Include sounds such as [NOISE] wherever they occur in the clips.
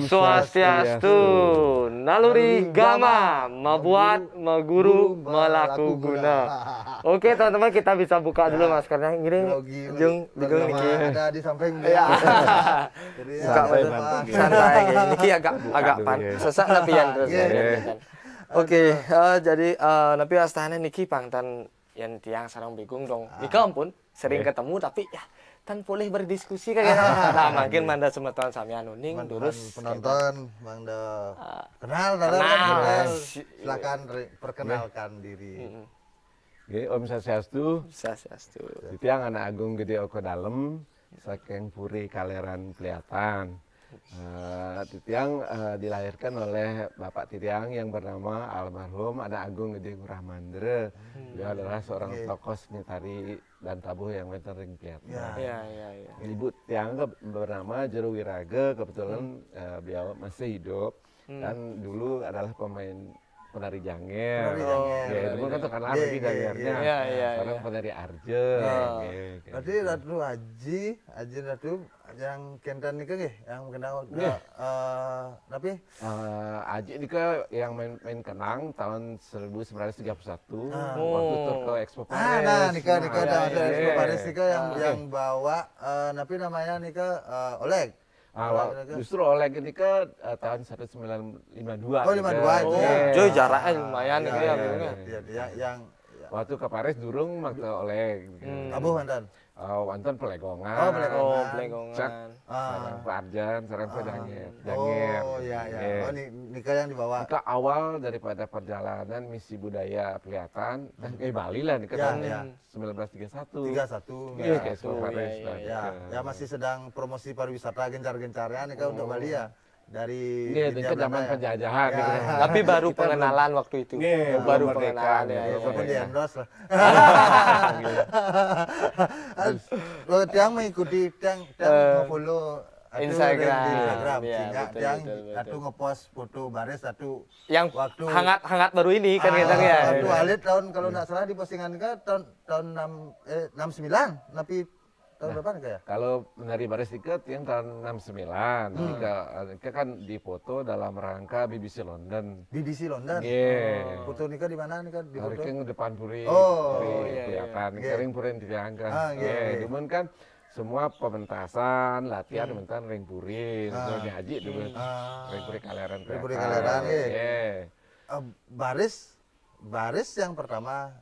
Swastiastu, naluri gama, membuat, meguru, melaku guna. [LAUGHS] Oke teman-teman kita bisa buka dulu maskernya. Ini Grogi, Jung, Jung Niki. ada di samping Ya. [LAUGHS] Santai, santai Niki agak agak pan ya. sesak tapi yang terus. Iya. ya. Oke, eh, jadi eh, tapi astana Niki pangtan yang tiang sarang bingung dong. Nika ampun sering Iya. ketemu tapi ya tan boleh berdiskusi kayak gitu. [LAUGHS] Nah, mungkin manda semeton samian uning Teman-teman terus penonton Bang Da Ah. kenal dalam Kenal. kenal. Si- Silakan perkenalkan diri. Mm, Oke, Om Swastiastu, Swastiastu. Titiang anak agung gede oko dalem, saking puri kaleran kelihatan. Uh, Titiang eh, dilahirkan oleh Bapak Titiang yang bernama almarhum anak agung gede Ngurah Mandre. Beliau adalah seorang Oke. tokoh seni tari dan tabuh yang. Ya. Iya, iya, iya. Ibu Tiang ke- bernama Jero Wiraga, kebetulan eh, beliau masih hidup Hmm. dan dulu adalah pemain penari jangir. Penari jangir. Ya, itu kan terkenal Iya, lagi iya, jangirnya. iya. Iya, iya, Sekarang iya. penari Arje. Oh. ya, kayak Berarti gitu. Ratu Haji, Haji Ratu yang kentan nikah nggih, yang kenal Iya. eh tapi Eh, Aji ini ke yang main, main kenang tahun 1931 Ah. waktu tur ke Expo Paris. Ah, nah nikah nikah Nah, ada iya, ada iya. Expo Paris nikah yang Ah. yang bawa eh tapi namanya nikah eh, Oleg. Ah, Oleg wa- nikah. justru oleh ini ke eh, tahun 1952. Oh, 52 gitu. itu Oh, ya. joy jaraknya lumayan Ya, gitu ya, ya, bilangnya. ya, ya, yang Waktu ke Paris durung makta oleh. gitu. Hmm. Abu mantan. Oh, wonten pelegongan. Oh, pelegongan. Oh, Cek. pelegongan. Sarang Ah. Parjan, sarang Pejangir. Jangir. Oh, iya iya. Iya. Oh, ni- nikah yang dibawa. Kita awal daripada perjalanan misi budaya kelihatan, eh Bali lah nih Ya, tahun ya. 1931. 31. Iya, ya. kayak Oh, iya, iya, Ya, gitu. ya masih sedang promosi pariwisata gencar-gencarnya nikah untuk Bali ya. Dari Iya, Hindia itu zaman ya. penjajahan. Ya. gitu. Tapi baru Kita pengenalan waktu itu. Iya, Oh, belum baru pengenalan gitu. ya. Ya, ya, ya. di endorse lah. [LAUGHS] belum. Oh, Tiang mengikuti Tiang Tiang Eh, nge-follow atuh Instagram. di Instagram Iya, sehingga betul, Tiang betul, betul. atu ngepost foto baris atu Yang waktu hangat-hangat baru ini kan Ah, kita ya. Waktu Alit tahun kalau nggak salah di postingan kan tahun tahun 6 eh 69 tapi tahun berapa nih ya? Kalau menari baris tiket yang tahun 69, Hmm. Nika, Nika kan dipoto dalam rangka BBC London. BBC London. Iya. Foto nikah di mana nih kan di foto? kan depan puri, Oh, puri iya, kelihatan, iya. kering puri diangkat. Ah, iya, Iya, iya. cuman kan semua pementasan, latihan, mentan ring puri, Ah. itu haji dulu. Ah. Ring puri kaleran. Ring puri kaleran, iya. Iya. Eh, baris baris yang pertama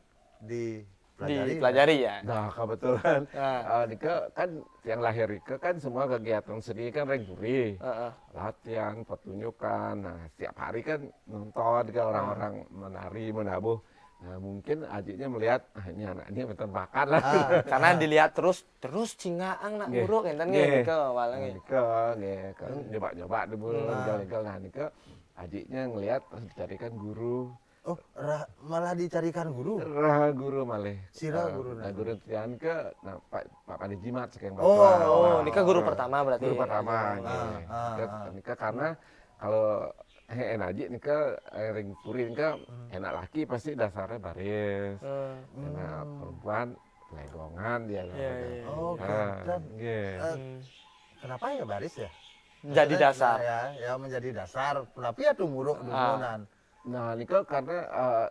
dipelajari. Dipelajari ya. Nah, kebetulan Nah. eh, Nika kan yang lahir Nika kan semua kegiatan seni kan ring puri. Heeh. latihan, pertunjukan. Nah, setiap hari kan nonton ke orang-orang menari, menabuh. Nah, mungkin Ajinya melihat, ah, ini anak ini betul bakat lah. Ah, [LAUGHS] Karena dilihat terus terus cingaang nak buruk kan Nggih. ke awalnya. Nah, nggih. Nika, nggih, kan nyoba-nyoba dulu, Ah. legal-legal. Nah, Nika, Ajinya ngelihat, terus dicarikan guru. Oh, ra- malah dicarikan guru. Rah guru malih. Sira Ah, guru Nah, nah. guru tian ke, nah, Pak, Pak Pandi Jimat, sekian Oh. Oh, Nah, ini kan guru pertama berarti. guru pertama Ah, gitu. ah, Nika- ah. Nika karena kalau eh, enak aja nika eh, ring puri nika enak laki pasti dasarnya baris Hmm. enak perempuan legongan dia Iya, iya. Oh, Ah, dan nggih. eh, Hmm. kenapa ya baris ya? Jadi dasar. Ya, ya menjadi dasar. Tapi ya tuh muruk Ah. Nah, Nika karena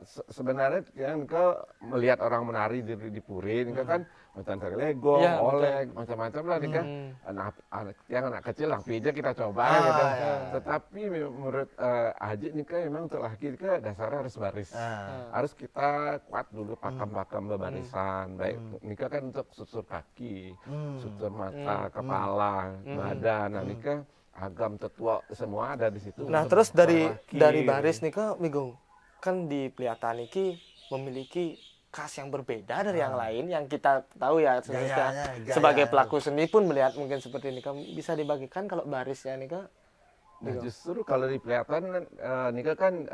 se- sebenarnya yang Nika melihat orang menari di, di Puri, Nika kan macam tari lego, betul. oleng, macam-macam lah Nika. Hmm. Anak, anak yang anak kecil lah, aja kita coba Ah, gitu. iya. Tetapi menurut eh, Haji Nika memang untuk laki Nika dasarnya harus baris. Nah, harus kita kuat dulu pakam-pakam bebarisan baik Nika kan untuk susur kaki Hmm. susur mata Hmm. kepala Hmm. badan nah Nika agam tetua semua ada di situ Nah, terus dari laki. dari baris nih ke Migung kan di pelihatan ini memiliki khas yang berbeda dari yang lain yang kita tahu ya Ah. Gayanya, gaya. sebagai pelaku seni pun melihat mungkin seperti ini kan bisa dibagikan kalau barisnya nih kan nah justru kalau di pelihatan eh, Nika kan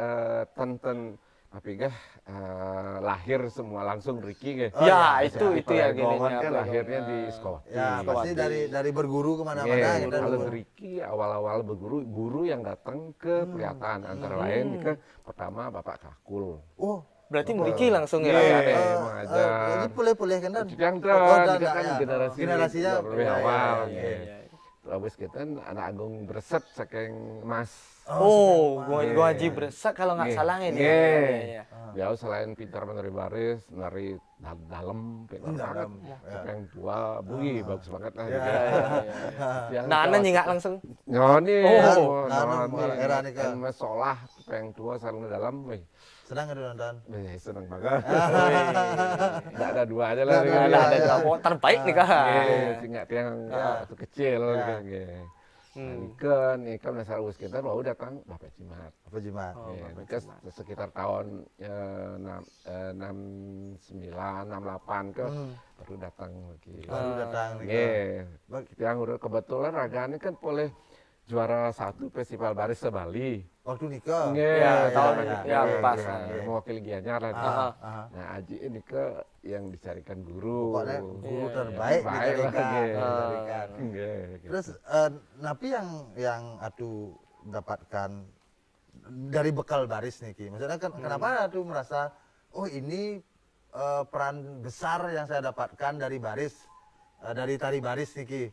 tenten tapi gah eh, lahir semua langsung Ricky gak? Oh, ya iya, itu itu ya gini kan lahirnya di Skoti. ya pasti dari dari berguru ke mana-mana Iya, kita kalau dulu. Riki awal-awal berguru, guru yang datang ke pelihatan antara lain Nika pertama Bapak Kakul. Oh, berarti Muriki langsung ya Iya, Kak, ya? eh, mengajar. eh, ini boleh-boleh kan dan Yang Oh, kan, ya. generasi generasinya lebih ya, awal. ya, gitu. Iya, iya. Terus kita anak agung berset saking mas. Oh, gua gua haji kalau nggak Nggih. salah ini. Nggih. Iya, iya, iya. Dia selain pintar menari baris, nari dal- dalam, pintar. Dalam, Yang tua, bui, bagus banget lah. Ya, gitu. ya, [LAUGHS] Yang Nah, ana nyingak langsung. Nyoni, Oh, nanu, era nih, Kak. Yang masalah, yang tua sarung dalam, wih, Sedang itu nonton. wih, seneng banget. Nggak ada dua aja lah. Nggak gitu. ada Ada dua, ya. oh, terbaik nih kak. Nggih, tinggal tiang waktu kecil Ya. gitu. Hmm. Nah, Ikan, ikan dasar us kita mau datang Bapak jimat? Oh, Iya, Bapak itu sekitar tahun eh, enam eh, enam sembilan enam delapan ke Hmm. baru datang lagi. Baru datang. Iya, yang udah kebetulan raganya kan boleh juara satu festival baris se Bali. Waktu nikah. Nggih, Ya, tahun tahun- itu. ya, pas. Iya, mewakili Gianyar lah. Ah, ah. Nah, Aji ini ke yang dicarikan guru. Pokoknya guru Iya, terbaik Baik lah, dicarikan. nggih. dicarikan. Nggih, gitu. Terus eh, napi yang yang atu dapatkan dari bekal baris nih Ki. Maksudnya kan kenapa atu merasa oh ini eh, peran besar yang saya dapatkan dari baris eh, dari tari baris nih Ki.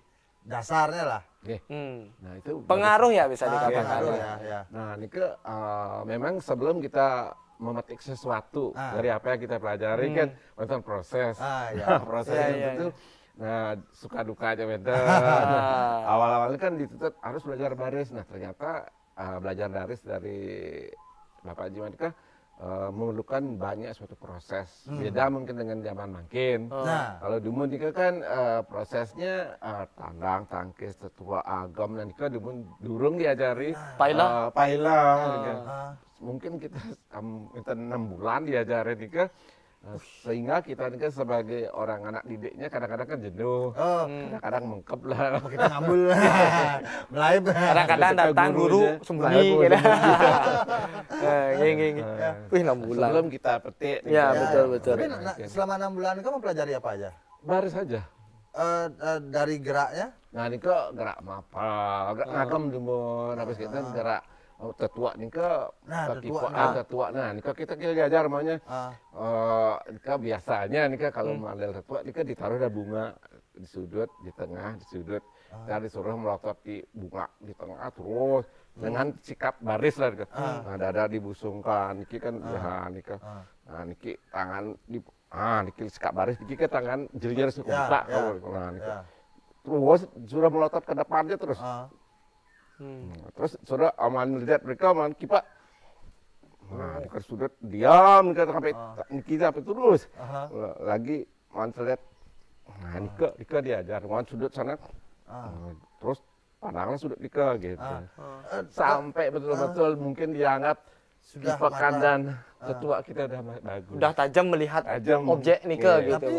Dasarnya lah. Nggih. Hmm. Nah, itu Pengaruh ya bisa Ah, dikatakan. pengaruh ya. ya, ya. Nah, ini ke uh, memang sebelum kita memetik sesuatu Ah. dari apa yang kita pelajari kan tentang proses. Ah, ya. Nah, [LAUGHS] proses Ya, itu ya, tuh nah suka duka aja benten. [LAUGHS] Ah. Awal-awalnya kan dituntut harus belajar baris. Nah, ternyata uh, belajar baris dari Bapak Jimanika uh, memerlukan banyak suatu proses. Beda mungkin dengan zaman makin. Nah, Kalau Dumun itu kan eh, prosesnya eh, tandang, tangkis, tetua agam dan itu Dumun durung diajari Paila? eh, paila. gitu. ah, Mungkin kita um, kita enam bulan diajari nika eh, sehingga kita nika sebagai orang anak didiknya kadang-kadang kan jenuh, oh, kadang-kadang mengkep lah. [LAUGHS] kita ngambul. [LAUGHS] Melayu. Kadang-kadang datang guru sembunyi gitu. [LAUGHS] gini, gini. Eh, Wih, enam bulan. Sebelum kita petik, Ya, betul, betul. Tapi selama enam bulan kamu mempelajari apa aja? Baris saja. Eh, eh, dari geraknya? Nah, ini kok gerak mapa, gerak ngagem dumun, habis kita gerak oh, tetua nih ke Nah, tetua, nah. tetua. Nah, kok kita kita diajar namanya. Ah, Eh, ini kan biasanya nih kalau model tetua kan ditaruh ada bunga di sudut, di tengah, di sudut. Dan disuruh melotot di bunga di tengah terus dengan sikap baris lah. Gitu. Nah, dada dibusungkan, niki kan ya niki. Nah, niki tangan di ah niki sikap baris, niki ke tangan jelinya harus Ya, ya, Nah, niki ya. terus sudah melotot ke depannya terus. Ah, Hmm. Nah, Terus sudah aman lihat mereka aman kipak. Nah, di sudut diam kita sampai kita sampai terus. Aha. Lagi man lihat. Nah, Nika, Nika diajar, man sudut sana. Ah. Nah, Terus pandanglah sudut Nika gitu. Ah. Sampai betul-betul mungkin dianggap Sudah kipakan mata. dan tetua kita udah bagus. Udah tajam melihat Tajam. objek nih ke Iya. gitu. tapi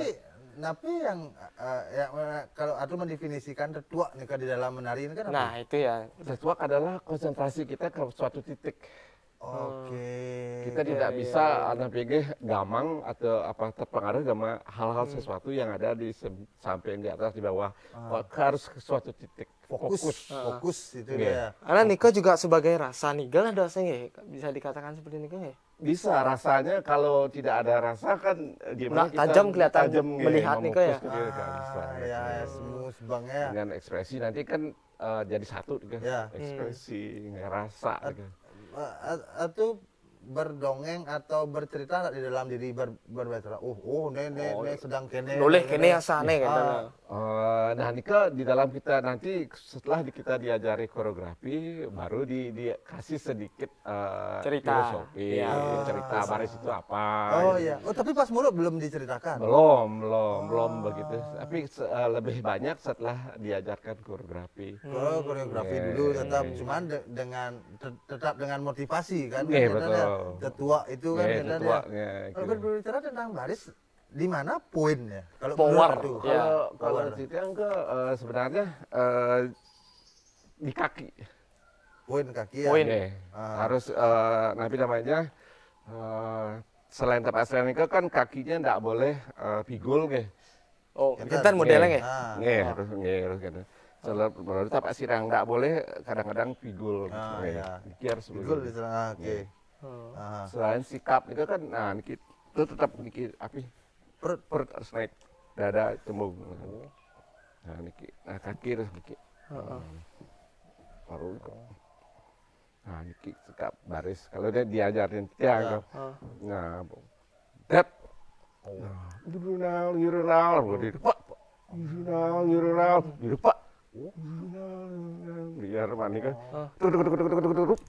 tapi yang eh, yang eh, kalau aku mendefinisikan tetua nih di dalam menari ini kan apa? Nah, itu ya. Tetua adalah konsentrasi kita ke suatu titik. Oke. kita tidak bisa anak PG gamang atau apa terpengaruh sama hal-hal Hmm. sesuatu yang ada di samping di atas di bawah Kok harus ke suatu titik Ah. fokus fokus itu Iya. dia. Karena Niko juga sebagai rasa nigel ada rasanya ya? bisa dikatakan seperti Niko ya. Bisa rasanya kalau tidak ada rasa kan eh, gimana Nah, tajam kelihatan ya, melihat nih, kok ya? gitu kan, bisa. Ah, ya, ya, semus bangnya. dengan ekspresi nanti kan eh, jadi satu gitu. Ya. ekspresi nggak rasa gitu. Atau berdongeng atau bercerita di dalam diri ber, berbicara. Oh, oh, ne, ne, ne sedang kene. Boleh kene yang sana kan. Eh, nah Nika di dalam kita nanti setelah kita diajari koreografi baru di dikasih sedikit eh, Cerita. filosofi Ya. cerita baris itu apa Oh gitu. iya. Oh, tapi pas mulut belum diceritakan. belum belum belum begitu tapi eh, lebih banyak setelah diajarkan koreografi Oh, koreografi Iya, dulu tetap cuman de- dengan te- tetap dengan motivasi kan. Iya, katanya. betul. Tetua itu kan Iya, katanya. tetuanya, Kalau gitu. berbicara tentang baris di mana poinnya? Kalau Power. Ya. kalau kalau itu yang ke eh, sebenarnya eh, di kaki Poin kaki ya. Poin. Oke. Ah. Harus eh, nabi namanya eh, selain tempat selain itu kan kakinya tidak boleh eh, pigul ke. Oh, Kita- kita modelnya ya. Ah. Nggih, harus nggih harus gitu. Selain baru tapak sirang tidak boleh kadang-kadang pigul. Ah, Nggih. iya. Iki harus Pigul di sana. ah, Oke. Oh. Ah. Selain sikap itu kan nah niki itu tetap niki api Perut. perut harus naik dada cembung. Nah niki nah kaki harus niki. baru nah ini sikap baris kalau dia diajarin tiang Ya. nah dep nah jurnal jurnal di depan jurnal jurnal di depan jurnal biar mana kan tuk tuk tuk tuk tuk tuk tuk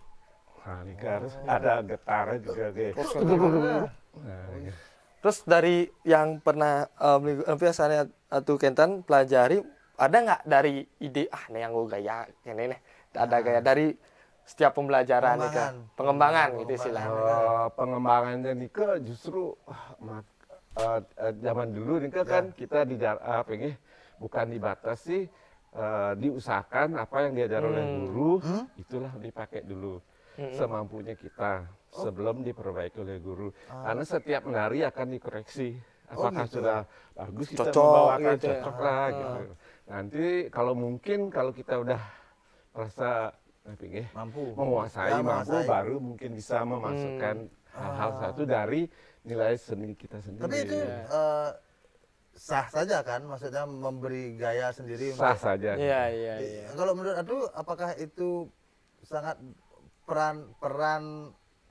nah ini kan harus ada getarnya juga kayak nah, gitu. Terus dari yang pernah um, biasanya atau Kentan pelajari ada nggak dari ide ah nih yang gue gaya ini nih ada gaya dari setiap pembelajaran nih kan Pengembangan. pengembangan gitu Pengembangan. istilahnya. Eh, pengembangannya Nika justru ah, mak- eh, eh, zaman dulu Nika kan kita di apa ini bukan dibatasi eh, diusahakan apa yang diajar oleh Hmm. guru itulah dipakai dulu semampunya kita sebelum diperbaiki oleh guru karena setiap menari akan dikoreksi apakah gitu. sudah bagus kita Cocok membawakan gitu ya. cocok lah gitu nanti kalau mungkin kalau kita udah merasa apa ini, Mampu. menguasai, Ya, mampu baru mungkin bisa memasukkan hal-hal satu dari nilai seni kita sendiri. Tapi itu eh, sah saja kan, maksudnya memberi gaya sendiri. sah saja. Iya iya Eh, iya. Kalau menurut Adu, apakah itu sangat peran peran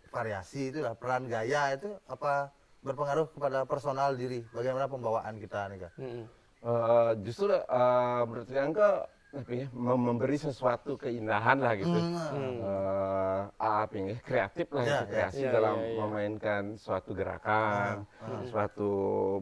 variasi itu lah, peran gaya itu apa berpengaruh kepada personal diri, bagaimana pembawaan kita nih kan? Mm-mm. Eh, justru eh, menurut saya enggak apa ya, mem- memberi sesuatu keindahan lah gitu. Eh, apa ya, kreatif lah Ya, itu ya. kreasi Ya, dalam ya, ya. memainkan suatu gerakan, suatu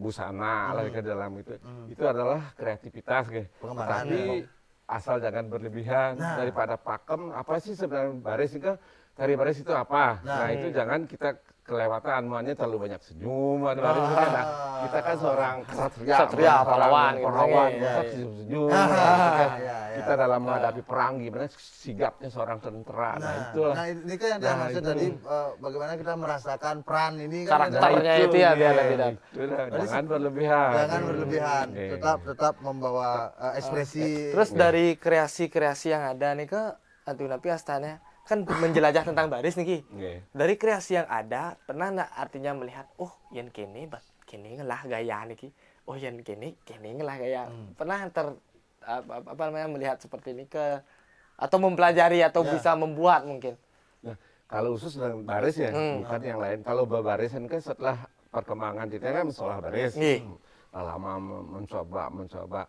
busana lah ke dalam itu. Itu adalah kreativitas gitu. Tapi ya. Asal jangan berlebihan Nah. daripada pakem apa sih sebenarnya baris itu tari baris itu apa? Nah. Nah, itu jangan kita kelewatan makanya terlalu banyak senyum itu kan. Nah, kita kan seorang kesatria Kesatria, pahlawan gitu. pahlawan Iya, masa iya. senyum-senyum Ah, gitu kan. iya, iya. kita dalam menghadapi perang gimana sigapnya seorang tentara nah, Nah, itulah nah, ini kan yang Nah, maksud itu. tadi eh, bagaimana kita merasakan peran ini kan Karakternya ada- itu ya, biar iya, lebih itu dah. jangan berlebihan jangan berlebihan, tetap tetap membawa eh, ekspresi. Terus dari kreasi-kreasi yang ada nih ke Antu Napi Astana kan menjelajah tentang baris nih Ki. Oke. Dari kreasi yang ada pernah nggak artinya melihat oh yang kini bat kini ngelah gaya nih Ki. Oh yang kini kini ngelah gaya. Pernah ter apa, apa namanya melihat seperti ini ke atau mempelajari atau Ya. bisa membuat mungkin. Nah, kalau khusus dengan baris ya, Hmm. bukan yang lain. Kalau barisan kan setelah perkembangan kita kan sekolah baris. Hmm. Lama men- mencoba, mencoba.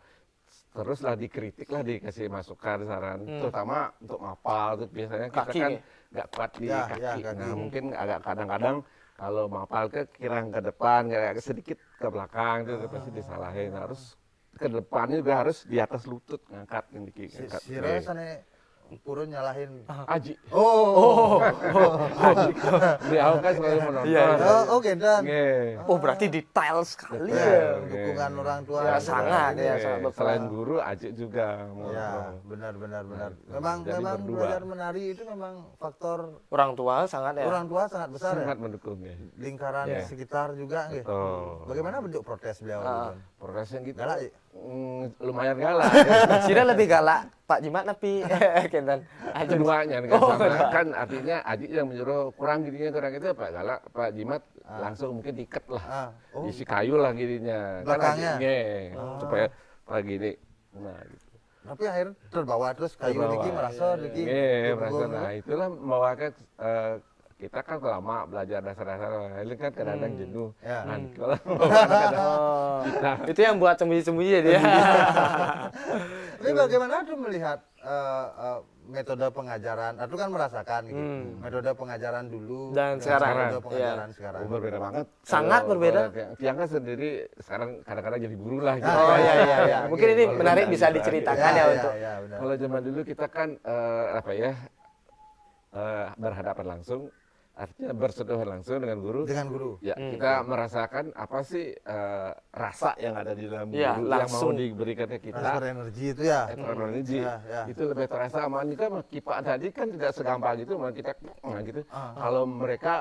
Teruslah dikritik lah, dikasih masukan, saran. Terutama untuk mapal, itu biasanya kita Hmm. Kaki kan nggak kuat di Ya, kaki. ya, kaki. Nah, mungkin agak kadang-kadang kalau mapal ke kirang ke depan, kayak sedikit ke belakang, itu pasti disalahin. Harus ke depannya juga harus di atas lutut ngangkat ini Si, ngangkat. si sana purun nyalahin. Aji. Oh, Aji. Beliau kan selalu menonton. Iya, iya. oh, oke dan Nge. Oh berarti detail sekali ya. Dukungan orang tua. Ya, sangat, ya, sangat berperan. Selain guru, Aji juga. Ya, ngobrol. benar benar benar. Memang jadi memang berdua. belajar menari itu memang faktor Orang tua sangat ya. orang tua sangat besar ya. Sangat mendukung ya. Lingkaran Ya. sekitar juga nggih. Betul. Bagaimana bentuk protes beliau? Ah. Bun? Progresnya gitu. Galak, Ji? mm, lumayan galak. [LAUGHS] ya. Sira lebih galak Pak Jimat napi [LAUGHS] [LAUGHS] Kentan. Aja Keduanya kan, Oh, sama. kan artinya Aji yang menyuruh kurang gininya kurang itu Pak Galak, Pak Jimat langsung mungkin diikat lah. Ah, oh. Isi kayu lah gininya. Belakangnya? Kan Aji, nge, supaya Pak gini. Nah, gitu. Tapi akhirnya terbawa terus kayu Terbawa. Diki merasa Diki. Iya, merasa. kan? Nah, itulah membawakan eh, kita kan lama belajar dasar-dasar, ini kan kadang-kadang jenuh. Ya. Nah, kalau kadang-kadang [LAUGHS] Oh, kita itu yang buat sembunyi-sembunyi ya dia. [LAUGHS] Tapi bagaimana tuh melihat eh, eh, metode pengajaran? Atu kan merasakan gitu. Hmm. Metode pengajaran dulu Dan sekarang, metode iya. pengajaran sekarang. Oh, berbeda banget. Sangat Kalau- berbeda. kalau Tiang, Tiang kan sendiri sekarang kadang-kadang jadi guru lah. Gitu. Oh iya iya iya. Mungkin ini Kalau menarik bisa diceritakan Ya, ya ya, untuk ya. Kalau zaman dulu kita kan eh, apa ya eh, berhadapan langsung, artinya bersentuhan langsung dengan guru. Dengan guru. Ya, Hmm. kita merasakan apa sih eh, rasa yang ada di dalam Iya, guru langsung. yang mau diberikan ke kita. Transfer energi itu ya. Energi Ya, ya. itu lebih terasa sama kita kipak tadi kan tidak segampang itu sama kita nah, gitu. Ah. Kalau mereka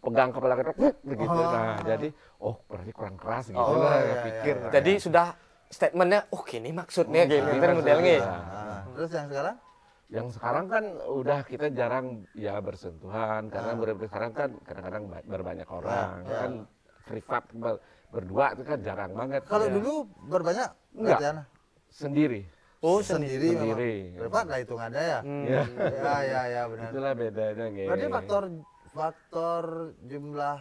pegang kepala kita begitu. Oh. Nah, jadi oh berarti kurang keras gitu Oh, lah iya, pikir. iya, jadi sudah statementnya oh gini maksudnya gini gini kan modelnya. maksudnya. Ah, terus yang sekarang? Yang sekarang kan udah kita jarang ya bersentuhan karena Ah. murid sekarang kan kadang-kadang ba- berbanyak orang ya. kan privat ber- berdua itu kan jarang banget. Kalau Ya. dulu berbanyak Enggak. latihan. sendiri. Oh, sendiri, sendiri. Repot lah hitungannya ya. Hmm. Ya. Ya, ya, ya benar. Itulah bedanya. Berarti faktor faktor jumlah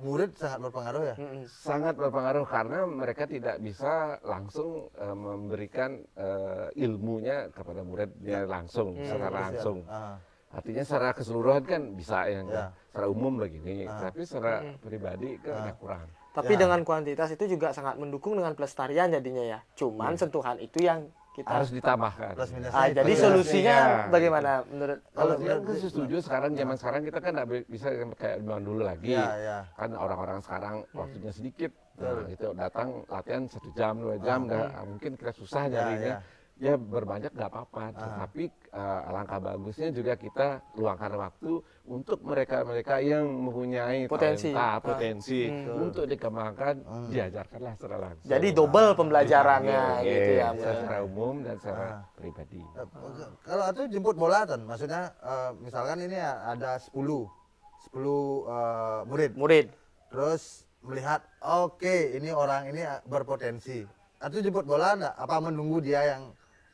murid sangat berpengaruh ya. Sangat berpengaruh karena mereka tidak bisa langsung eh, memberikan eh, ilmunya kepada muridnya langsung secara langsung. Ah. Artinya secara keseluruhan kan bisa yang Ya. secara umum begini, tapi secara pribadi kan agak kurang. Tapi Ya. dengan kuantitas itu juga sangat mendukung dengan pelestarian jadinya ya. Cuman sentuhan itu yang kita Harus ditambahkan. Ah, itu jadi ya. solusinya Ya. bagaimana menurut Kalau menurut- kan setuju sekarang zaman sekarang kita kan nggak bisa kayak zaman dulu lagi. Ya, ya. Kan orang-orang sekarang waktunya sedikit. Nah, itu datang latihan satu jam dua jam nggak mungkin kita susah Ya, nyarinya. Ya berbanyak nggak apa-apa, tapi eh, alangkah bagusnya juga kita luangkan waktu untuk mereka-mereka yang mempunyai Potensi. talenta, Ah. potensi untuk dikembangkan, diajarkanlah secara langsung. jadi double pembelajarannya Oke, gitu ya. secara umum dan secara pribadi. Eh, Kalau itu jemput bola kan, maksudnya eh, misalkan ini ada 10 10 eh, murid. Murid. Terus melihat oke ini orang ini berpotensi. Atau jemput bola enggak? Apa menunggu dia yang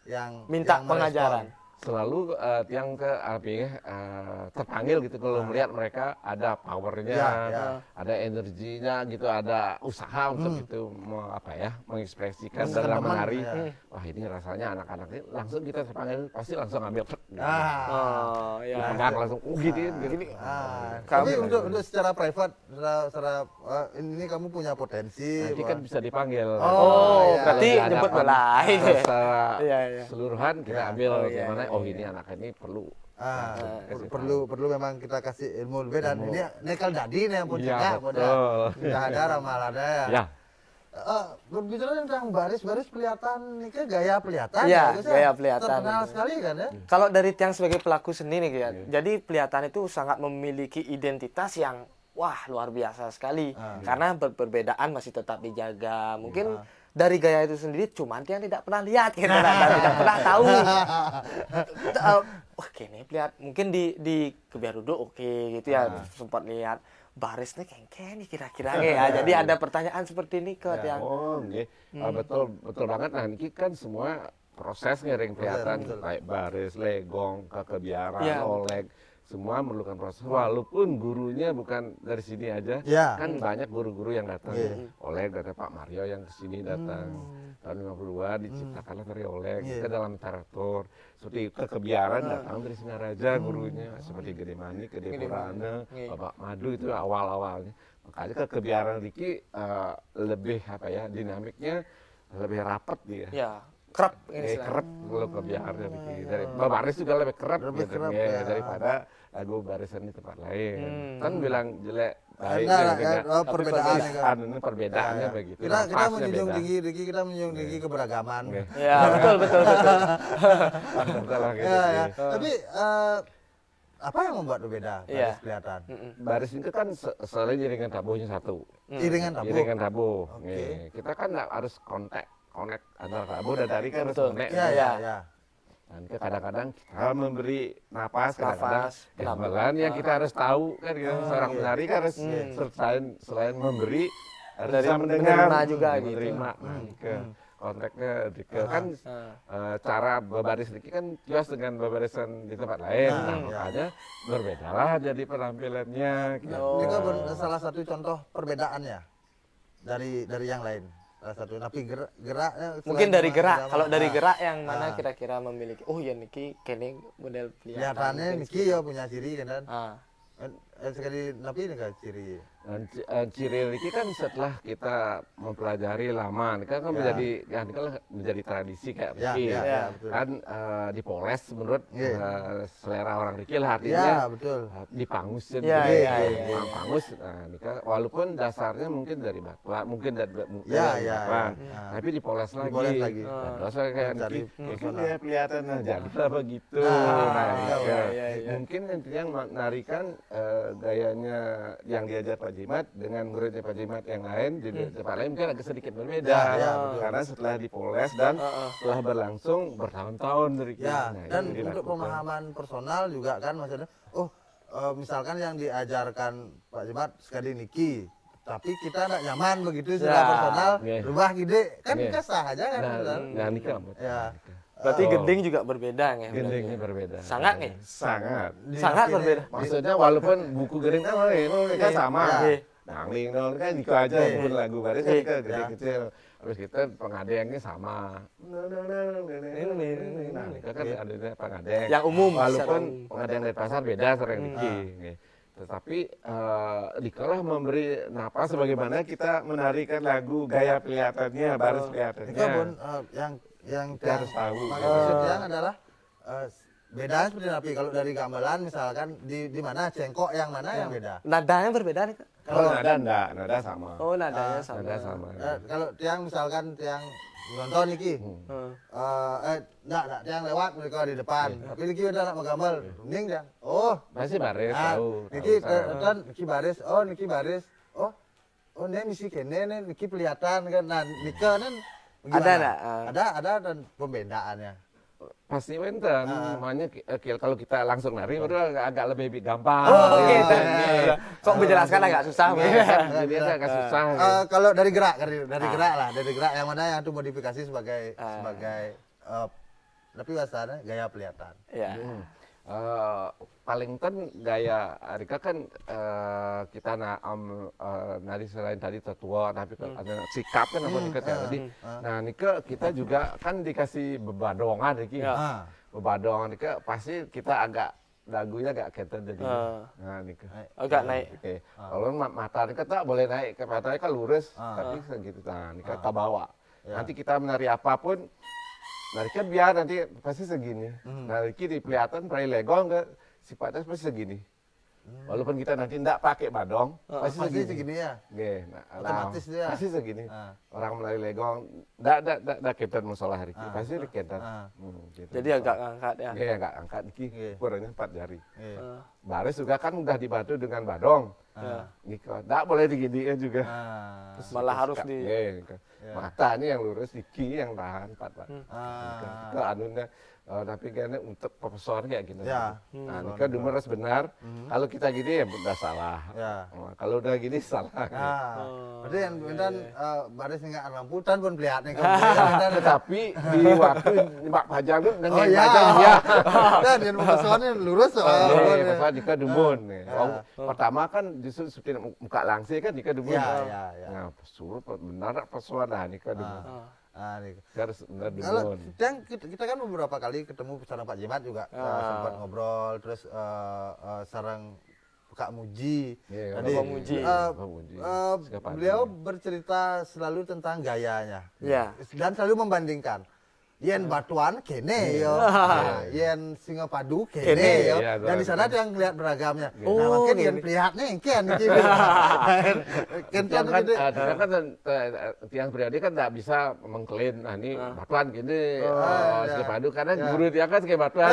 yang Minta yang pengajaran. Selalu eh, yang ke apa ya, eh, terpanggil gitu kalau melihat mereka ada powernya, Ya, ya. ada energinya gitu, ada usaha untuk itu mau apa ya mengekspresikan Teman-teman, dalam menari. ya. Wah ini rasanya anak-anak ini langsung kita terpanggil pasti langsung ambil. Gitu. Ah, Oh, ya. Pegang langsung, oh gitu, gitu. ah. Kamu- Tapi untuk untuk secara private, secara, secara eh, ini kamu punya potensi. Nanti kan bisa dipanggil. Oh, iya. berarti Kalau di jemput bola ya. [LAUGHS] Secara Iya, iya. keseluruhan kita Ya. ambil Oh, iya, gimana, iya, oh ini anak ini perlu Ah, per- perlu perlu memang kita kasih ilmu lebih dan ini nekal dadi nih yang Iya, puncaknya betul. Tidak ada ramalannya ya. Ya, Eh, berbicara tentang baris-baris pelihatan ini kan gaya pelihatan Iya, Gus, ya? gaya pelihatan terkenal sekali kan ya Kalau dari tiang sebagai pelaku seni nih ya. Iya. Jadi pelihatan itu sangat memiliki identitas yang wah luar biasa sekali. Ah. Karena ber- perbedaan masih tetap dijaga. Mungkin Ah. Dari gaya itu sendiri cuman tiang tidak pernah lihat gitu dan tidak pernah tahu. [LAUGHS] Eh, Wah, kayaknya lihat mungkin di di kebiar duduk oke gitu ya sempat lihat barisnya kayak nih kira-kira ya. [LAUGHS] Jadi ada pertanyaan seperti ini ke Ya. tiang. Oh, nggih. Ah, betul, betul banget. Nah, ini kan semua proses ngiring kelihatan baik baris, legong, kekebiaran, Iya, betul. Semua memerlukan proses. Walaupun gurunya bukan dari sini aja, Ya. kan banyak guru-guru yang datang. Iya. Oleg ada Pak Mario yang ke sini datang. Tahun 52 diciptakanlah dari Oleg. Iya. Kita dalam literatur seperti kekebiaran datang dari Singaraja gurunya, seperti Gede Mani, Gede Purana, Iya. Bapak Madu itu awal-awalnya. Makanya kekebiaran Riki eh, lebih apa ya dinamiknya lebih rapat dia. Ya, kerap ini Eh, kerap kalau kebiaran Riki. Dari baris juga lebih kerap, Lebih gitu, kerap, ya, ya. daripada lagu barisan di tempat lain. Hmm. Kan bilang jelek baik Nah, ya, kan, enggak. oh, Tapi perbedaan kan. ini perbedaannya Ya, ya. begitu. kita kita menjunjung tinggi Riki kita menjunjung tinggi keberagaman Oke. [LAUGHS] Ya, betul betul betul. [LAUGHS] Gitu ya, ya. tapi eh, apa yang membuat berbeda Iya. baris kelihatan Mm-mm. Baris itu kan se- selain jaringan tabuhnya satu. iringan tabu Jaringan tabuh. Oke. Nih, Kita kan harus kontak, connect antara tabuh dan dari kan harus Betul. connect. ya ya Ya. Dan ke- kadang-kadang kita memberi napas, kadang-kadang gamelan yang kita harus tahu kan gitu. Seorang penari kan harus selain selain memberi harus Dari bisa mendengar, menerima juga gitu. menerima. Nah, ke kontaknya ke kan Ah. eh, cara berbaris Riki kan kios dengan berbarisan di tempat lain. Nah, ya. makanya berbedalah jadi penampilannya. Gitu. Oh. ini kan salah satu contoh perbedaannya dari dari yang lain salah satu tapi gerak geraknya Mungkin dari gerak. Kalau dari gerak yang mana Ah. kira-kira memiliki oh ya niki kene model pelihatan. kelihatannya mungkin Niki ya punya ciri kan dan Ah. sekali tapi ini ciri Ciri Riki kan setelah kita mempelajari lama, ini kan, kan Ya. menjadi ya, ini kan menjadi tradisi kayak ya Riki. ya, Ya. ya, betul Kan eh, dipoles menurut Iya. eh, selera orang Riki lah ya artinya betul eh, dipangus Ya, gitu. ya, Iya, ya, pangus. Nah, ini kan walaupun dasarnya mungkin dari batu, mungkin dari, Ya, ya, batuan, ya. tapi dipoles lagi. Dipoles lagi. Dan dosa kayak Mencari Riki, kayak personal. dia kelihatan nah, jadilah begitu. Nah, Nah, iya, iya. iya, iya. Mungkin intinya menarikan eh, gayanya yang diajar Pak Jimat dengan muridnya Pak Jimat yang lain di tempat lain mungkin agak sedikit berbeda. Ya, ya. Karena setelah dipoles dan setelah berlangsung bertahun-tahun dari Ya, Nah, dan untuk dilakukan. pemahaman personal juga kan maksudnya, oh eh, misalkan yang diajarkan Pak Jemat sekali niki, tapi kita tidak nyaman begitu secara Ya, personal, iya. rubah gede, kan Iya. kita sah aja kan. Nah, nah nikah. Ya. Berarti Oh. gending juga berbeda nih. Gendingnya berbeda. Sangat nih. Sangat. Sangat ini berbeda. Maksudnya walaupun buku gering kan oh, ini kan sama. Iya. Nangling nol kan gitu aja Iya. pun lagu baris kan Iya. kita gede kecil. Terus kita pengadengnya sama. Nah, kita kan ada pengadeng. Yang umum, Walaupun pengadeng dari pasar beda sering Diki. Nggih. Tetapi eh, Dikalah memberi napas sebagaimana kita menarikan lagu gaya kelihatannya, baris kelihatannya. Itu pun eh, yang yang Kita harus tahu. Maksud yang adalah eh, beda seperti napi kalau dari gamelan misalkan di di mana cengkok yang mana yang beda. Nadanya berbeda nih, Kak. Kalau nada enggak, nada sama. Oh, nadanya Ah, sama. Nada sama. Eh, kalau tiang misalkan tiang nonton iki Hmm. eh eh enggak enggak tiang lewat mereka di depan tapi niki udah nak menggamel mending dia oh Masih baris ah, tahu. niki eh, dan niki baris oh niki baris oh oh ini misi kene nih niki kelihatan kan nah nika Ada nggak? Ah. ada ada dan pembedaannya Pasti wenten, makanya ki- eh, kalau kita langsung nari baru agak, agak lebih gampang. Oh, oke. Gitu. Kok menjelaskan agak susah. Iya, kan, Jadi agak susah. gitu. Eh, kalau dari gerak dari, dari Ah. gerak lah dari gerak yang mana yang itu modifikasi sebagai Ah. sebagai eh, tapi bahasanya gaya pelihatan Ya. Hmm. Eh, paling kan gaya Arika kan eh, kita na am, eh, nari selain tadi tetua tapi kan ada sikap kan apa Nika tadi. Nah Nika kita juga kan dikasih bebadongan Niki. Ya. Ah. Bebadongan Nika pasti kita agak lagunya agak keten jadi. Ah. Nah Nika. Agak naik. Oke. Kalau ma- mata Nika tak boleh naik ke matanya kan lurus Ah. tapi segitu nah Nika ke bawah. Nanti kita menari apa pun Kan biar nanti pasti segini. Nah, Riki di kelihatan prai legong ke sifatnya pasti segini. Walaupun kita nanti tidak pakai badong, pasti pasti segini. segini ya Oke, nah, Otomatis nah, dia. Pasti segini. Ah. Orang menari legong, tidak tidak tidak tidak keten musola Riki, pasti keten. Ah. Hmm, gitu. Jadi agak ngangkat ya. Oke, agak angkat Riki, Oke. ukurannya empat jari. Iya. Ah. Baris juga kan udah dibantu dengan badong. Ya. Niko, tidak boleh diginiin juga. Ah. Terus Malah harus di- Niko. Mata ini yang lurus, Riki yang tahan empat pak. Ah. Ke anunya eh, tapi kayaknya untuk profesor kayak gitu. Ya. Nah, ini kan Dumeres benar. Kalau kita gini ya udah salah. Ya. Oh, kalau udah gini salah. Ah, Oh, berarti yang benar eh, baris nggak rambutan pun pelihatan kan. Tetapi di [LAUGHS] waktu Mbak Pajang tuh dengan Oh iya. Pajang ya. [LAUGHS] Dan yang pesoalnya lurus Oh, soalnya. masalah jika dumun. nih. Oh, pertama kan justru seperti muka langsir kan jika dumun. Ya, ya, ya. Nah, suruh benar persoalan nah, jika dumun. Ah, benar Kalau yang kita, kita kan beberapa kali ketemu sarang Pak Jimat juga eh, Ah. sempat ngobrol terus eh, eh, sarang Kak Muji. Iya, Tadi, Bapak Muji. eh, Bapak Muji. Siapa beliau bercerita selalu tentang gayanya. Ya. Dan selalu membandingkan. Yen batuan kene yo, Nah, [LAUGHS] yen singa padu kene, Kene, yo. iya, Dan di sana dia ngeliat beragamnya. Oh, nah, makin yen gini. gitu. Ken Yang [LAUGHS] kan, gitu. eh, kan, kan eh, tiang pribadi kan tidak bisa mengklaim, nah ini batuan gini, oh, iya. oh, padu karena Ya. guru dia kan kayak batuan.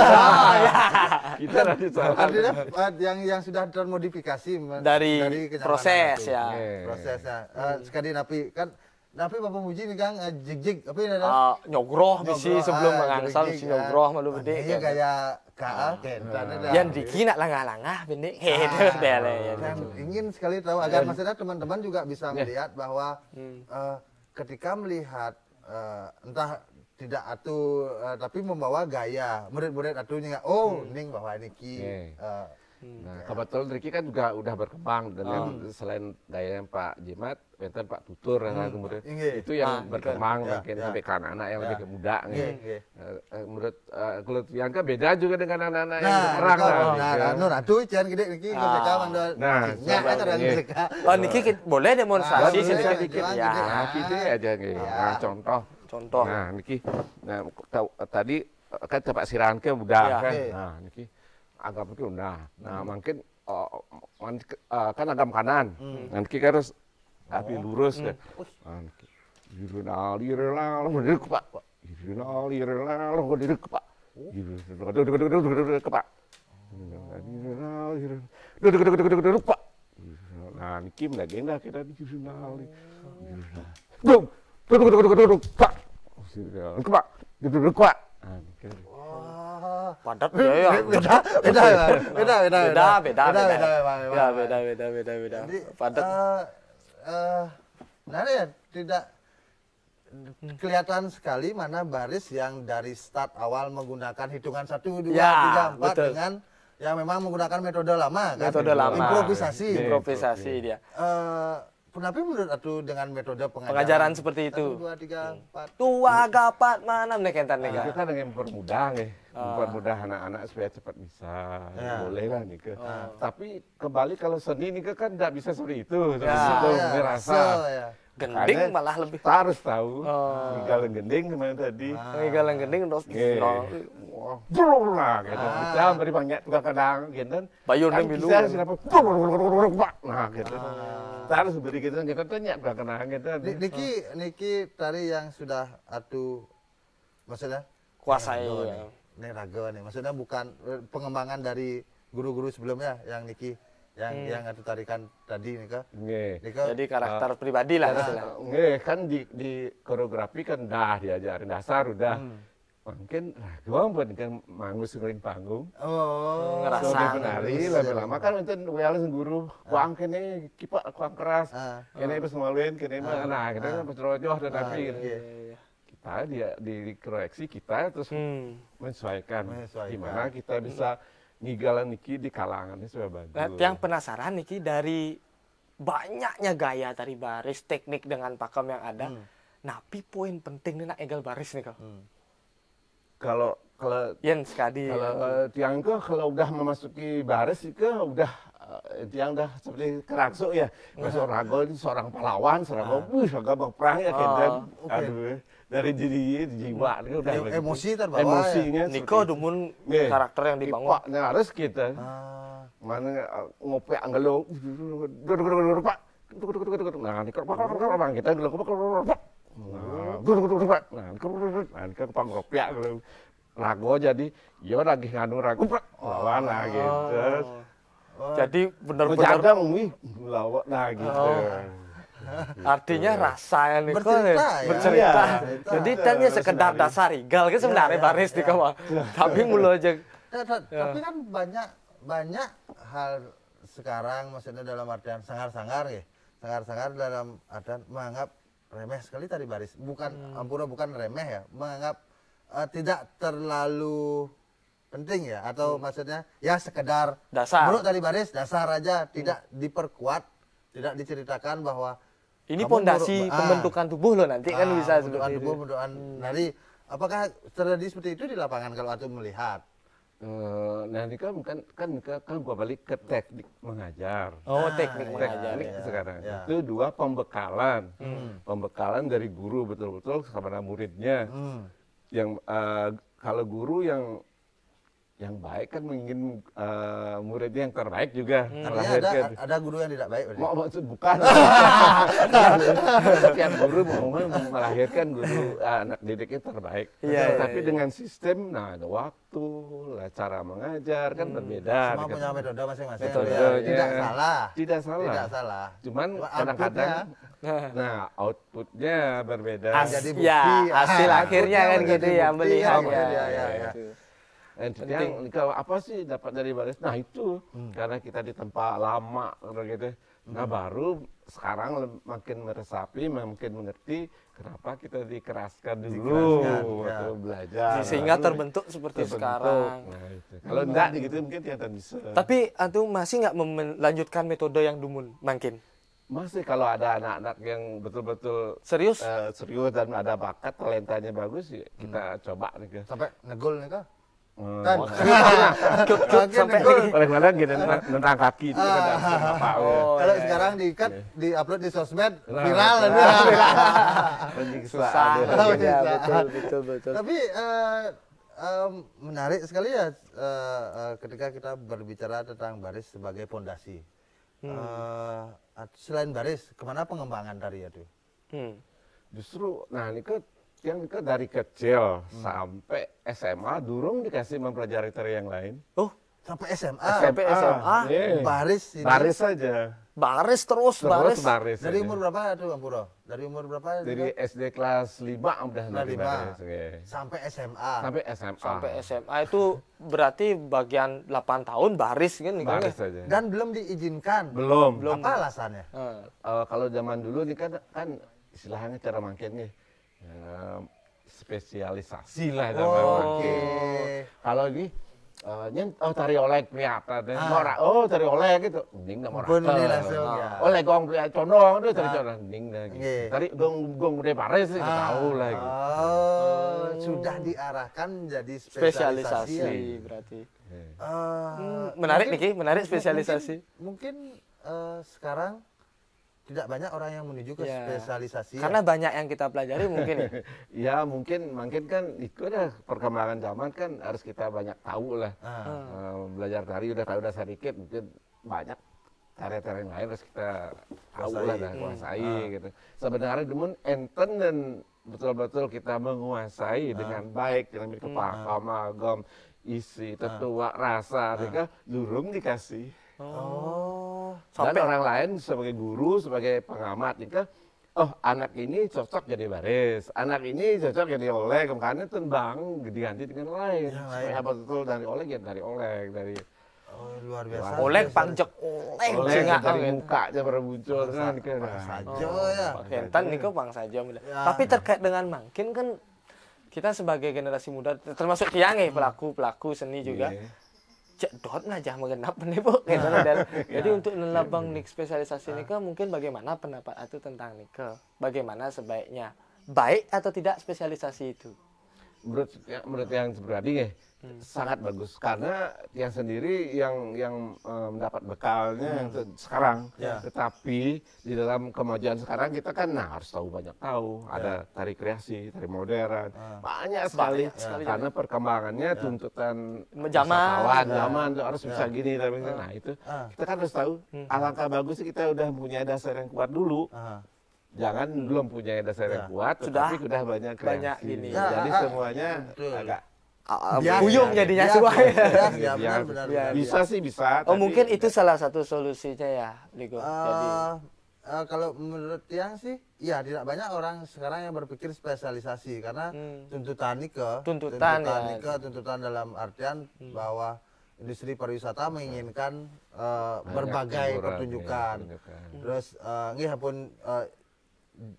[LAUGHS] Kita nanti salah. Artinya eh, yang yang sudah termodifikasi Dari kenyamanan proses ya. Prosesnya. Sekali napi kan napi Bapak Muji nih Kang eh, jig-jig apa ini ada? Ah, nyogroh bisi sebelum ah, mengangsal jig-jig, si ah. nyogroh malu gede. Iya kan. gaya KA kentan ada. Yan Diki nak langah-langah benik. Hehehe Ah, dele [LAUGHS] ya. Dan ingin sekali tahu agar maksudnya teman-teman juga bisa Ya. melihat bahwa Hmm. eh, ketika melihat eh, entah tidak atu tapi membawa gaya murid-murid atunya oh Hmm. ning bahwa ini ki Oke. eh, Nah, kebetulan Ricky kan juga udah berkembang dengan selain gaya Pak Jimat, Benten Pak Tutur dan kemudian Inge. itu yang Ah, berkembang ya, mungkin ya. sampai ke anak-anak yang Ya. lebih ke muda nih. Inge, inge. Eh, eh, menurut kalau Bianca beda juga dengan anak-anak yang Nah, sekarang nah, nah, gitu. nah, nun atuh cian gede niki Ah. mereka manda Nah, nya coba, ada iya. mereka. Oh Niki boleh demonstrasi boleh, ya. boleh. Nah, gitu aja nih. Ya. Nah, contoh. Contoh. Nah, Niki, nah, tadi kan Pak Siran ke udah Ya. kan. Nah, Niki agam itu udah. Nah, mungkin oh, man- eh, kan agam kanan. Nanti kan harus api lurus kan. Nah, mendirek Pak. Yirunal. Nah, melagenda kita di. Yirunal. Duduk, duduk, duduk, duduk, duduk, Pak. Pak. Pak. Nah. Oh. Padat ya ya. Beda, beda, beda, beda, beda, Beda, beda, beda, beda, Ya, beda, beda, beda, beda. Padat. eh, eh, nah ya tidak kelihatan sekali mana baris yang dari start awal menggunakan hitungan satu dua Ya, tiga empat betul. dengan yang memang menggunakan metode lama kan Metode lama. improvisasi Iya. improvisasi dia Eh, kenapa menurut atu dengan metode pengajaran, Pengajaran seperti itu. Satu, dua tiga empat tua gapat mana nih kentan nih kan dengan mempermudah nih, mempermudah anak-anak supaya cepat bisa, Ya. boleh lah nih ke. Tapi kembali kalau seni nih ke kan tidak bisa seperti itu, Ya. itu Ya, merasa. ya. Gending Makanya malah lebih Kita harus tahu, Oh. tinggal gending ke mana tadi. Ngigalan gending terus brrrr lah gitu. Kita beri banyak tukang kadang gitu. Bayur kan dan bilu. bisa siapa. Nah gitu. Kita harus beri gitu kita tanya tukang kadang gitu. Ni- Niki Niki tari yang sudah atu maksudnya kuasai ya. Nih. Ini rago nih maksudnya bukan eh, pengembangan dari guru-guru sebelumnya yang Niki yang yang atu tarikan tadi nih. Niki Jadi karakter pribadi lah. Nggih, kan di, di koreografi kan dah diajarin dasar udah. Mungkin lah gua buat kan mangus ngering panggung. oh Ngerasa. So, penari lama-lama kan enten welas guru kuang kene kipak kuang keras. Ah. Kene pas maluin kene mah nah kita kan pas rojoh dan tapi kita dia di koreksi kita terus Hmm. menyesuaikan, Menyesuaikan. gimana kita bisa ngigalan niki di kalangannya supaya bagus. Nah, yang penasaran nih Ki dari banyaknya gaya tari baris, teknik dengan pakem yang ada. Napi poin penting nih nak egal baris nih kau. Kalau kalau Yen sekali. Kalau eh, tiang ke kalau udah memasuki baris itu udah eh, tiang udah seperti kerakso ya. Masuk rago itu seorang pahlawan, seorang wih agak berperang ya kita. oke. Aduh, dari jadi jiwa itu udah begitu. emosi terbawa ya? Emosinya Niko seperti dumun Nggih. karakter yang dibangun. Kipaknya harus kita. Ah, Mana eh, ngopek anggelo pak. Nah, ini pak pak kita dulu pak pak. Nah, pak. Nah, nah, kan pang ngopek rago jadi yo lagi nganu rago pak lawan lah gitu. Jadi Oh, benar-benar jagang wih lawan nah gitu. Artinya rasa yang Niko Bercerita nih, ya. bercerita. Iya, Jadi tanya sekedar dasar igal kan sebenarnya Iya, baris iya, di kau. [LAUGHS] Tapi mulu aja Ta- ta- Tapi kan banyak banyak hal sekarang maksudnya dalam artian sangar-sangar ya. Sangar-sangar dalam artian menganggap remeh sekali tadi baris. Bukan ampura bukan remeh ya, menganggap eh, tidak terlalu penting ya atau maksudnya ya sekedar Dasar. menurut tadi baris dasar aja tidak diperkuat, tidak diceritakan bahwa ini kamu pondasi ah, pembentukan tubuh loh nanti kan ah, bisa pembentukan tubuh, itu. pembentukan nari. Apakah terjadi seperti itu di lapangan kalau atuh melihat? Eh, nah ini kan kan kan kan gua balik ke teknik mengajar. Oh, teknik iya, mengajar. teknik ya. sekarang Ya. itu dua pembekalan pembekalan dari guru betul-betul kepada muridnya Hmm. yang eh, kalau guru yang yang baik kan ingin eh, muridnya yang terbaik juga Artinya ada melahirkan ada guru yang tidak baik berarti. mau maksud bukan [LAUGHS] setiap guru mau melahirkan guru anak didiknya terbaik Iya, iya, tapi iya. dengan sistem nah ada waktu lah cara mengajar kan berbeda Semua punya metode masing-masing. Ya, Tidak salah. Tidak salah. Tidak salah. Cuman Cuma kadang-kadang nah outputnya berbeda. As- jadi ya, bukti. hasil Ah, akhirnya kan gitu ya melihat kan, ya. ya, ya, ya. Dan yang kalau apa sih dapat dari baris? Nah itu Hmm. karena kita di tempat lama gitu. Nah baru sekarang makin meresapi, makin mengerti kenapa kita dikeraskan dulu Dikeraskan, ya. waktu belajar. Sehingga Baru terbentuk seperti terbentuk. sekarang. Nah, itu. Kalau enggak gitu mungkin tidak bisa. Tapi antum masih nggak melanjutkan metode yang dumun makin masih kalau ada anak-anak yang betul-betul serius? eh, serius dan ada bakat talentanya bagus ya kita coba nih. Sampai negol nih kah? Kan? Kut, kut, sampai [LAUGHS] gitu nentang kaki itu kan ada apa Oh, Kalau iya, sekarang diikat, di-upload di sosmed, Nah, viral. ada. Menyiksa, [LAUGHS] susah. Oh, Ya, betul, betul, betul. Tapi eh, em, menarik sekali ya eh, eh, ketika kita berbicara tentang baris sebagai pondasi. Hmm. Eh, at- selain baris, ke mana pengembangan tari itu? Hmm. Justru, nah ini kan yang kan dari kecil sampai SMA durung dikasih mempelajari tari yang lain. Oh, Sampai SMA. Sampai SMA? Iya. Baris ini. Baris saja. baris terus, Terus baris. baris. Dari umur berapa tuh Ampuro? Dari umur berapa? dari juga? SD kelas 5 udah dari lima. baris. oke. sampai SMA. Sampai SMA. Sampai SMA itu berarti bagian 8 tahun baris kan nih kan? baris saja. Dan belum diizinkan. belum. Apa alasannya? Eh, Eh, kalau zaman dulu nih kan kan istilahnya cara makin nih ya, spesialisasi lah Oh, namanya. Oke. Kalau ini eh, nyen oh tari oleh kelihatan deh. Ah. Mau ra- oh tari oleh gitu. Ini langsung, Ah. ya. Oleh gong pelihara condong dia tari condong gitu. Nggih. Tari gong gong gede pares sih Ah, tahu lah gitu. Oh, sudah diarahkan jadi spesialisasi. spesialisasi ya? berarti Hmm, menarik nih Ki, menarik mungkin- spesialisasi Mungkin, eh, sekarang tidak banyak orang yang menuju ke Ya. spesialisasi. ya. karena banyak yang kita pelajari mungkin ya [LAUGHS] Ya mungkin mungkin kan itu dah perkembangan zaman kan harus kita banyak tahu lah. Ah. Eh, belajar tari udah tahu udah sedikit mungkin banyak tari-tari yang lain harus kita tahu Kuasai. lah dan Hmm. kuasai Ah. gitu. Sebenarnya namun enten dan betul-betul kita menguasai dengan baik dengan Hmm. kepahamagam isi tetua rasa mereka durung dikasih Oh. dan sampai orang lain sebagai guru sebagai pengamat jika oh anak ini cocok jadi baris anak ini cocok jadi oleh karena tembang diganti dengan lain supaya lain. betul dari oleh ya dari oleh dari Oh, luar biasa. oleh panjek oleh oleh dari gitu. mukanya baru muncul kan kan Bang Sajo Oh, ya. Bang Kentan Sajo. nih kok bang saja. Ya. Tapi terkait dengan mungkin kan kita sebagai generasi muda termasuk tiang ya pelaku pelaku seni juga Iya. Cek dot aja mengenap [LAUGHS] nih bu. [LAUGHS] Gitu loh, Dan. Jadi untuk nelabang nik spesialisasi ini kan mungkin bagaimana pendapat itu tentang Nike bagaimana sebaiknya? Baik atau tidak spesialisasi itu? Menurut ya, menurut yang pribadi ya Hmm. sangat bagus karena yang sendiri yang yang eh, mendapat bekalnya yang se- sekarang Ya. tetapi di dalam kemajuan sekarang kita kan nah, harus tahu banyak tahu ada tari kreasi tari modern banyak sekali Banyak sekali. karena perkembangannya tuntutan Zaman. Ya. zaman harus bisa gini tapi nah itu Ah. kita kan harus tahu alangkah bagusnya kita udah punya dasar yang kuat dulu Ah. jangan belum punya dasar Ya. yang kuat Sudah tetapi sudah banyak kreasi. banyak ini. Ya, jadi ah, ah. semuanya Betul. agak Bias, Buyung ya. jadinya bias, ya. ya, benar, benar, bisa sih bisa oh tapi- mungkin itu salah satu solusinya ya Ligo jadi Eh, eh, kalau menurut Tiang sih, ya tidak banyak orang sekarang yang berpikir spesialisasi karena Hmm. tuntutan Nike, Tuntutan, ya. Nike, tuntutan dalam artian bahwa industri pariwisata menginginkan eh, Banyak berbagai hiburan, pertunjukan. ya, pertunjukan. Terus eh, nggih pun eh,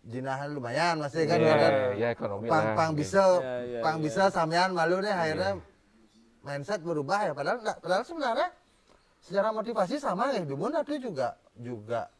jinahan lumayan masih kan Iya, kan? ya ekonomi pang lah, pang bisa Ya, ya, pang ya. bisa sampean malu deh akhirnya mindset berubah ya. Padahal enggak, padahal sebenarnya secara motivasi sama ya Dumun itu juga juga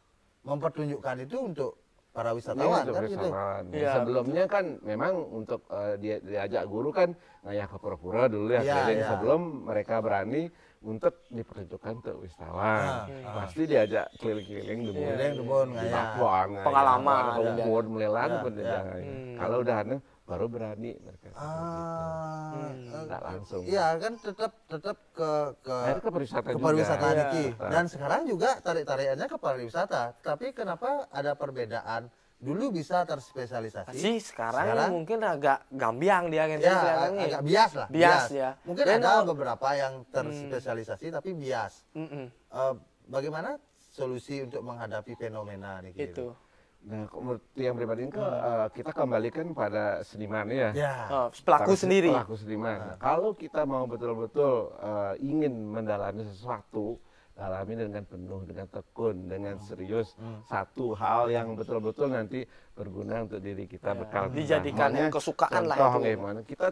mempertunjukkan itu untuk para Iya, wisatawan untuk kan gitu. Iya, Sebelumnya kan memang untuk eh, dia diajak guru kan ngayah ke pura-pura dulu ya, Iya, keliling. iya. sebelum mereka berani untuk dipertunjukkan ke wisatawan. Ah, Pasti diajak keliling-keliling dulu. Iya, Dumun Di ngayah. Papuan, ngayah, Pengalaman, ke ya. Ubud, melelang Ya, pun ya. diajak. Hmm. Kalau udah anu, baru berani mereka. Ah, Hmm. eh, Nggak langsung. Iya kan tetap tetap ke ke Akhirnya ke pariwisata ke juga. pariwisata Iya. Niki. Dan sekarang juga tarik-tarikannya ke pariwisata. Tapi kenapa ada perbedaan? Dulu bisa terspesialisasi. sih sekarang, Sekarang? mungkin agak gambiang dia kan Ya, kelihatannya. agak bias lah. Bias, ya. Mungkin Dan ada oh- beberapa yang terspesialisasi tapi bias. Eh, bagaimana solusi untuk menghadapi fenomena Niki? itu Nah, menurut yang pribadi kan eh, kita kembalikan pada seniman ya. Ya. Oh, pelaku sendiri Pelaku seniman. Nah, Kalau kita mau betul-betul eh, ingin mendalami sesuatu, dalami dengan penuh, dengan tekun, dengan serius. Satu hal yang betul-betul nanti berguna untuk diri kita bekal. kita. dijadikan Makanya kesukaan lah contoh itu. gimana, kita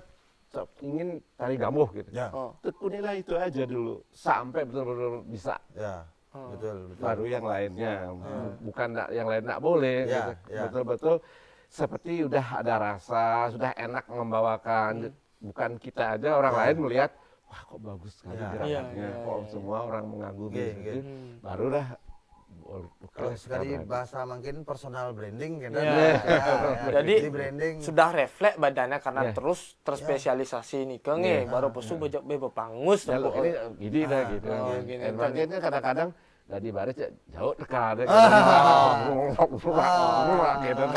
ingin tari gamuh gitu. Ya. Oh. Tekunilah itu aja dulu sampai betul-betul bisa. Ya. Oh. Betul, betul. Baru yang lainnya, bukan nggak- yang lain nggak boleh. Ya, gitu. ya. Betul-betul seperti udah ada rasa, sudah enak membawakan. Bukan kita aja, orang Ya. lain melihat, wah kok bagus sekali Ya. gerakannya, Iya, iya, kok iya. semua orang mengagumi. Iya, gitu. iya. Hmm. Baru dah, oh, Kalau sekali bahasa mungkin personal branding kan. Iya. [LAUGHS] Ya, ya. Jadi, branding sudah refleks badannya karena Ya. terus terspesialisasi nih keng eh, baru pesu bejak be bepangus Ya, ini gini dah Ah, gitu. oh, kan. gini. Kadang-kadang dari baris ya jauh dekat. gitu.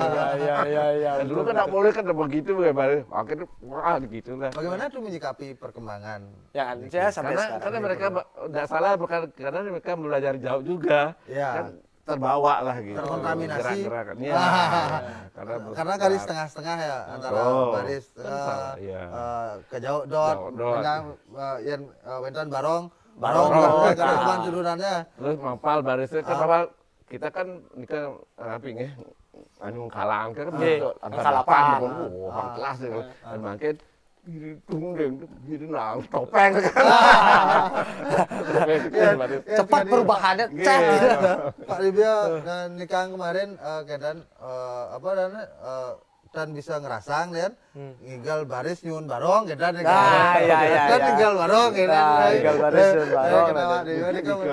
ya ya ya ya Dan dulu kan nggak boleh kan begitu ya baris. Akhirnya wah gitu lah. Bagaimana tuh menyikapi perkembangan? yang saya sampai karena sekarang karena mereka tidak salah bukan- karena mereka belajar jauh juga Ya. kan terbawa lah gitu Terkontaminasi. gerak-gerakannya Ah. karena Karena garis setengah-setengah ya antara baris kan eh, iya. eh, ke jauh dot, yang eh, wentan barong, Barong. barong juga Ah. kalau turunannya. terus mapal barisnya kan Ah. mapal kita kan ini kan ramping ya anu kalang kan angka delapan, delapan. oh, oh, kelas ya. Dan makin gini nah topeng kan. [LAUGHS] Topeng, [LAUGHS] Iya, baris. iya, Cepat perubahannya, Nggih. cet. Pak Libya nikah kemarin eh, eh, apa dan eh, dan bisa ngerasang dan tinggal baris nyun barong kedan Ah, iya, iya, kan iya. tinggal barong kedan Nah, tinggal baris nyun barong,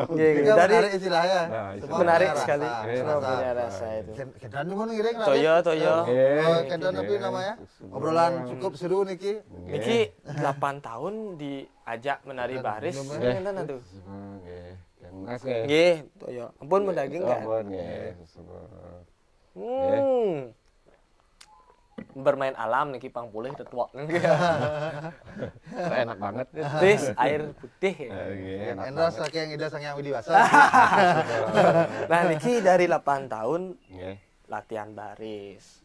Nggih, Nikah dari- menarik istilahnya Nah, Menarik sekali. Iya, punya rasa itu. Kedan cuma ngiring Toyo, toyo. Nggih. kedan tapi namanya obrolan cukup seru niki Niki 8 tahun diajak menari baris. Belum, Nggih. Ngenten atuh. Nggih. Toyo. Ampun mendaging kan. Ampun, nggih. Semua. Hmm. Bermain alam niki pang pulih tetuak. [LAUGHS] Enak banget. Tis air putih. Enak banget. saking ida sang yang widiwasa [LAUGHS] [LAUGHS] Nah, niki dari 8 tahun Nggih. latihan baris.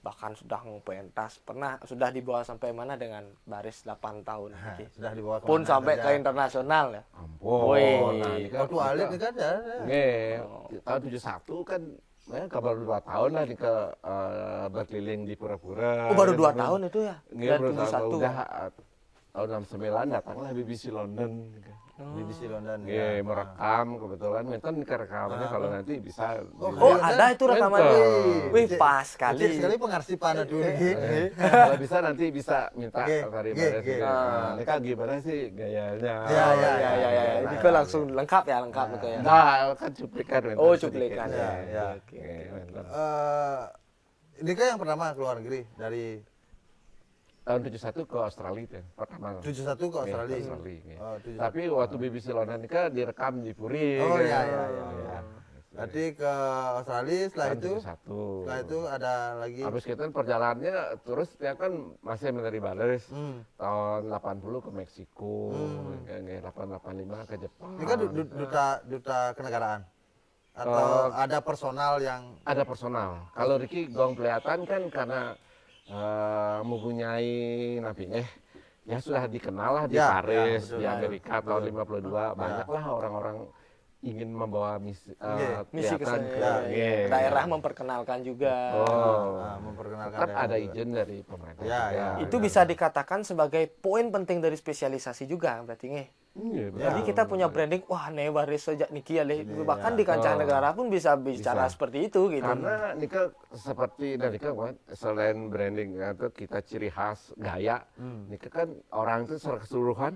Bahkan sudah pentas, pernah sudah dibawa sampai mana dengan baris 8 tahun niki. sudah dibawa Pun sampai ke internasional ya. Ampun. Wih. Nah, kan waktu alit kan ya Nggih, tahun 71 kan ya kabar dua tahun lah nih ke eh, berkeliling di pura-pura. Oh, baru Kan, 2 baru- tahun itu ya? Dari baru tahun 71. udah eh, tahun 69 datanglah BBC London. BBC London Nggih, ya. merekam kebetulan ngenten ke rekamannya kalau nanti bisa Oh, Oh, ada itu rekaman. Wih. Pas Kecil sekali. sekali pengarsipan aduh. Eh, kalau bisa nanti bisa minta. Nah, Ini kan gimana sih gayanya? Ya, Oh, ya, ya, ya, ya, ya. Ini kan langsung lengkap ya, lengkap itu ya. Nah, kan cuplikan. Oh, cuplikan, ya, ya. nggih, wenten. Eh, ini kan yang pertama ke luar negeri dari tahun 71 ke Australia itu pertama. 71 ke Iya, Australia. ke Australia, iya. Oh, 71. Tapi waktu BBC London kan direkam di Puri. Oh, kan. iya, iya, iya, iya. Berarti ke Australia setelah Tahun itu 71. setelah itu ada lagi Habis kita perjalanannya terus dia kan masih menari baris. Hmm. Tahun 80 ke Meksiko, kan, ya, 885 ke Jepang. ini kan du- du- duta duta kenegaraan atau Eh, ada personal yang ada personal. Kalau Ricky Gong kelihatan kan karena eh, mempunyai nabi eh ya sudah dikenal lah di Ya, Paris, ya, betul, di ya, Amerika betul. tahun 52 banyaklah orang-orang ingin membawa misi eh, Iya, Misi ke kelihatan sana, ke ya, iya. ya. daerah memperkenalkan juga. Oh. ah, memperkenalkan Tetap daerah ada juga. izin dari pemerintah. Ya, juga. ya. Itu bisa dikatakan sebagai poin penting dari spesialisasi juga berarti. Iya, betul. Jadi kita punya branding, wah nih baris sejak niki ya leh. Bahkan di kancah Oh. negara pun bisa bicara Bisa. seperti itu gitu. Karena Nika seperti Nika kan, selain branding itu kita ciri khas gaya, Hmm. Nika kan orang itu secara keseluruhan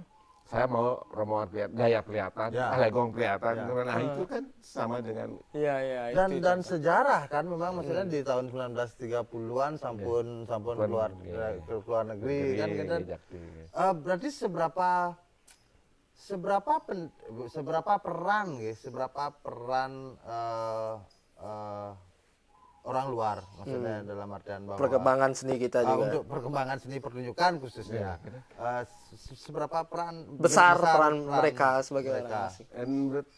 saya mau rombongan kelihatan, gaya kelihatan, Ya. legong kelihatan, Ya. nah itu kan sama dengan Iya iya dan itu. dan sejarah kan memang maksudnya di tahun 1930-an sampun sampun Pun, keluar iya. ke luar negeri kan kita Jakti. Eh, berarti seberapa seberapa pen, seberapa peran guys seberapa peran eh, eh, orang luar maksudnya dalam artian bahwa perkembangan seni kita ah, juga. untuk perkembangan seni pertunjukan khususnya Eh, se- seberapa peran Besar peran mereka sebagai orang mereka. Dan menurut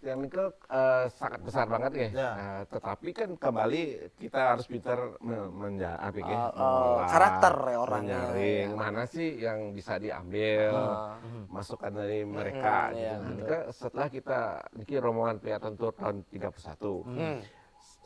yang Nika eh, sangat besar banget ya. Ya. Eh, tetapi kan kembali kita harus pintar me- menja apa ya, ah, mengolah, karakter ya orangnya. menyaring mana sih yang bisa diambil masukan dari mereka. Hmm, gitu. iya, Nah, Nika setelah kita niki rombongan kelihatan tur tahun 31 Hmm.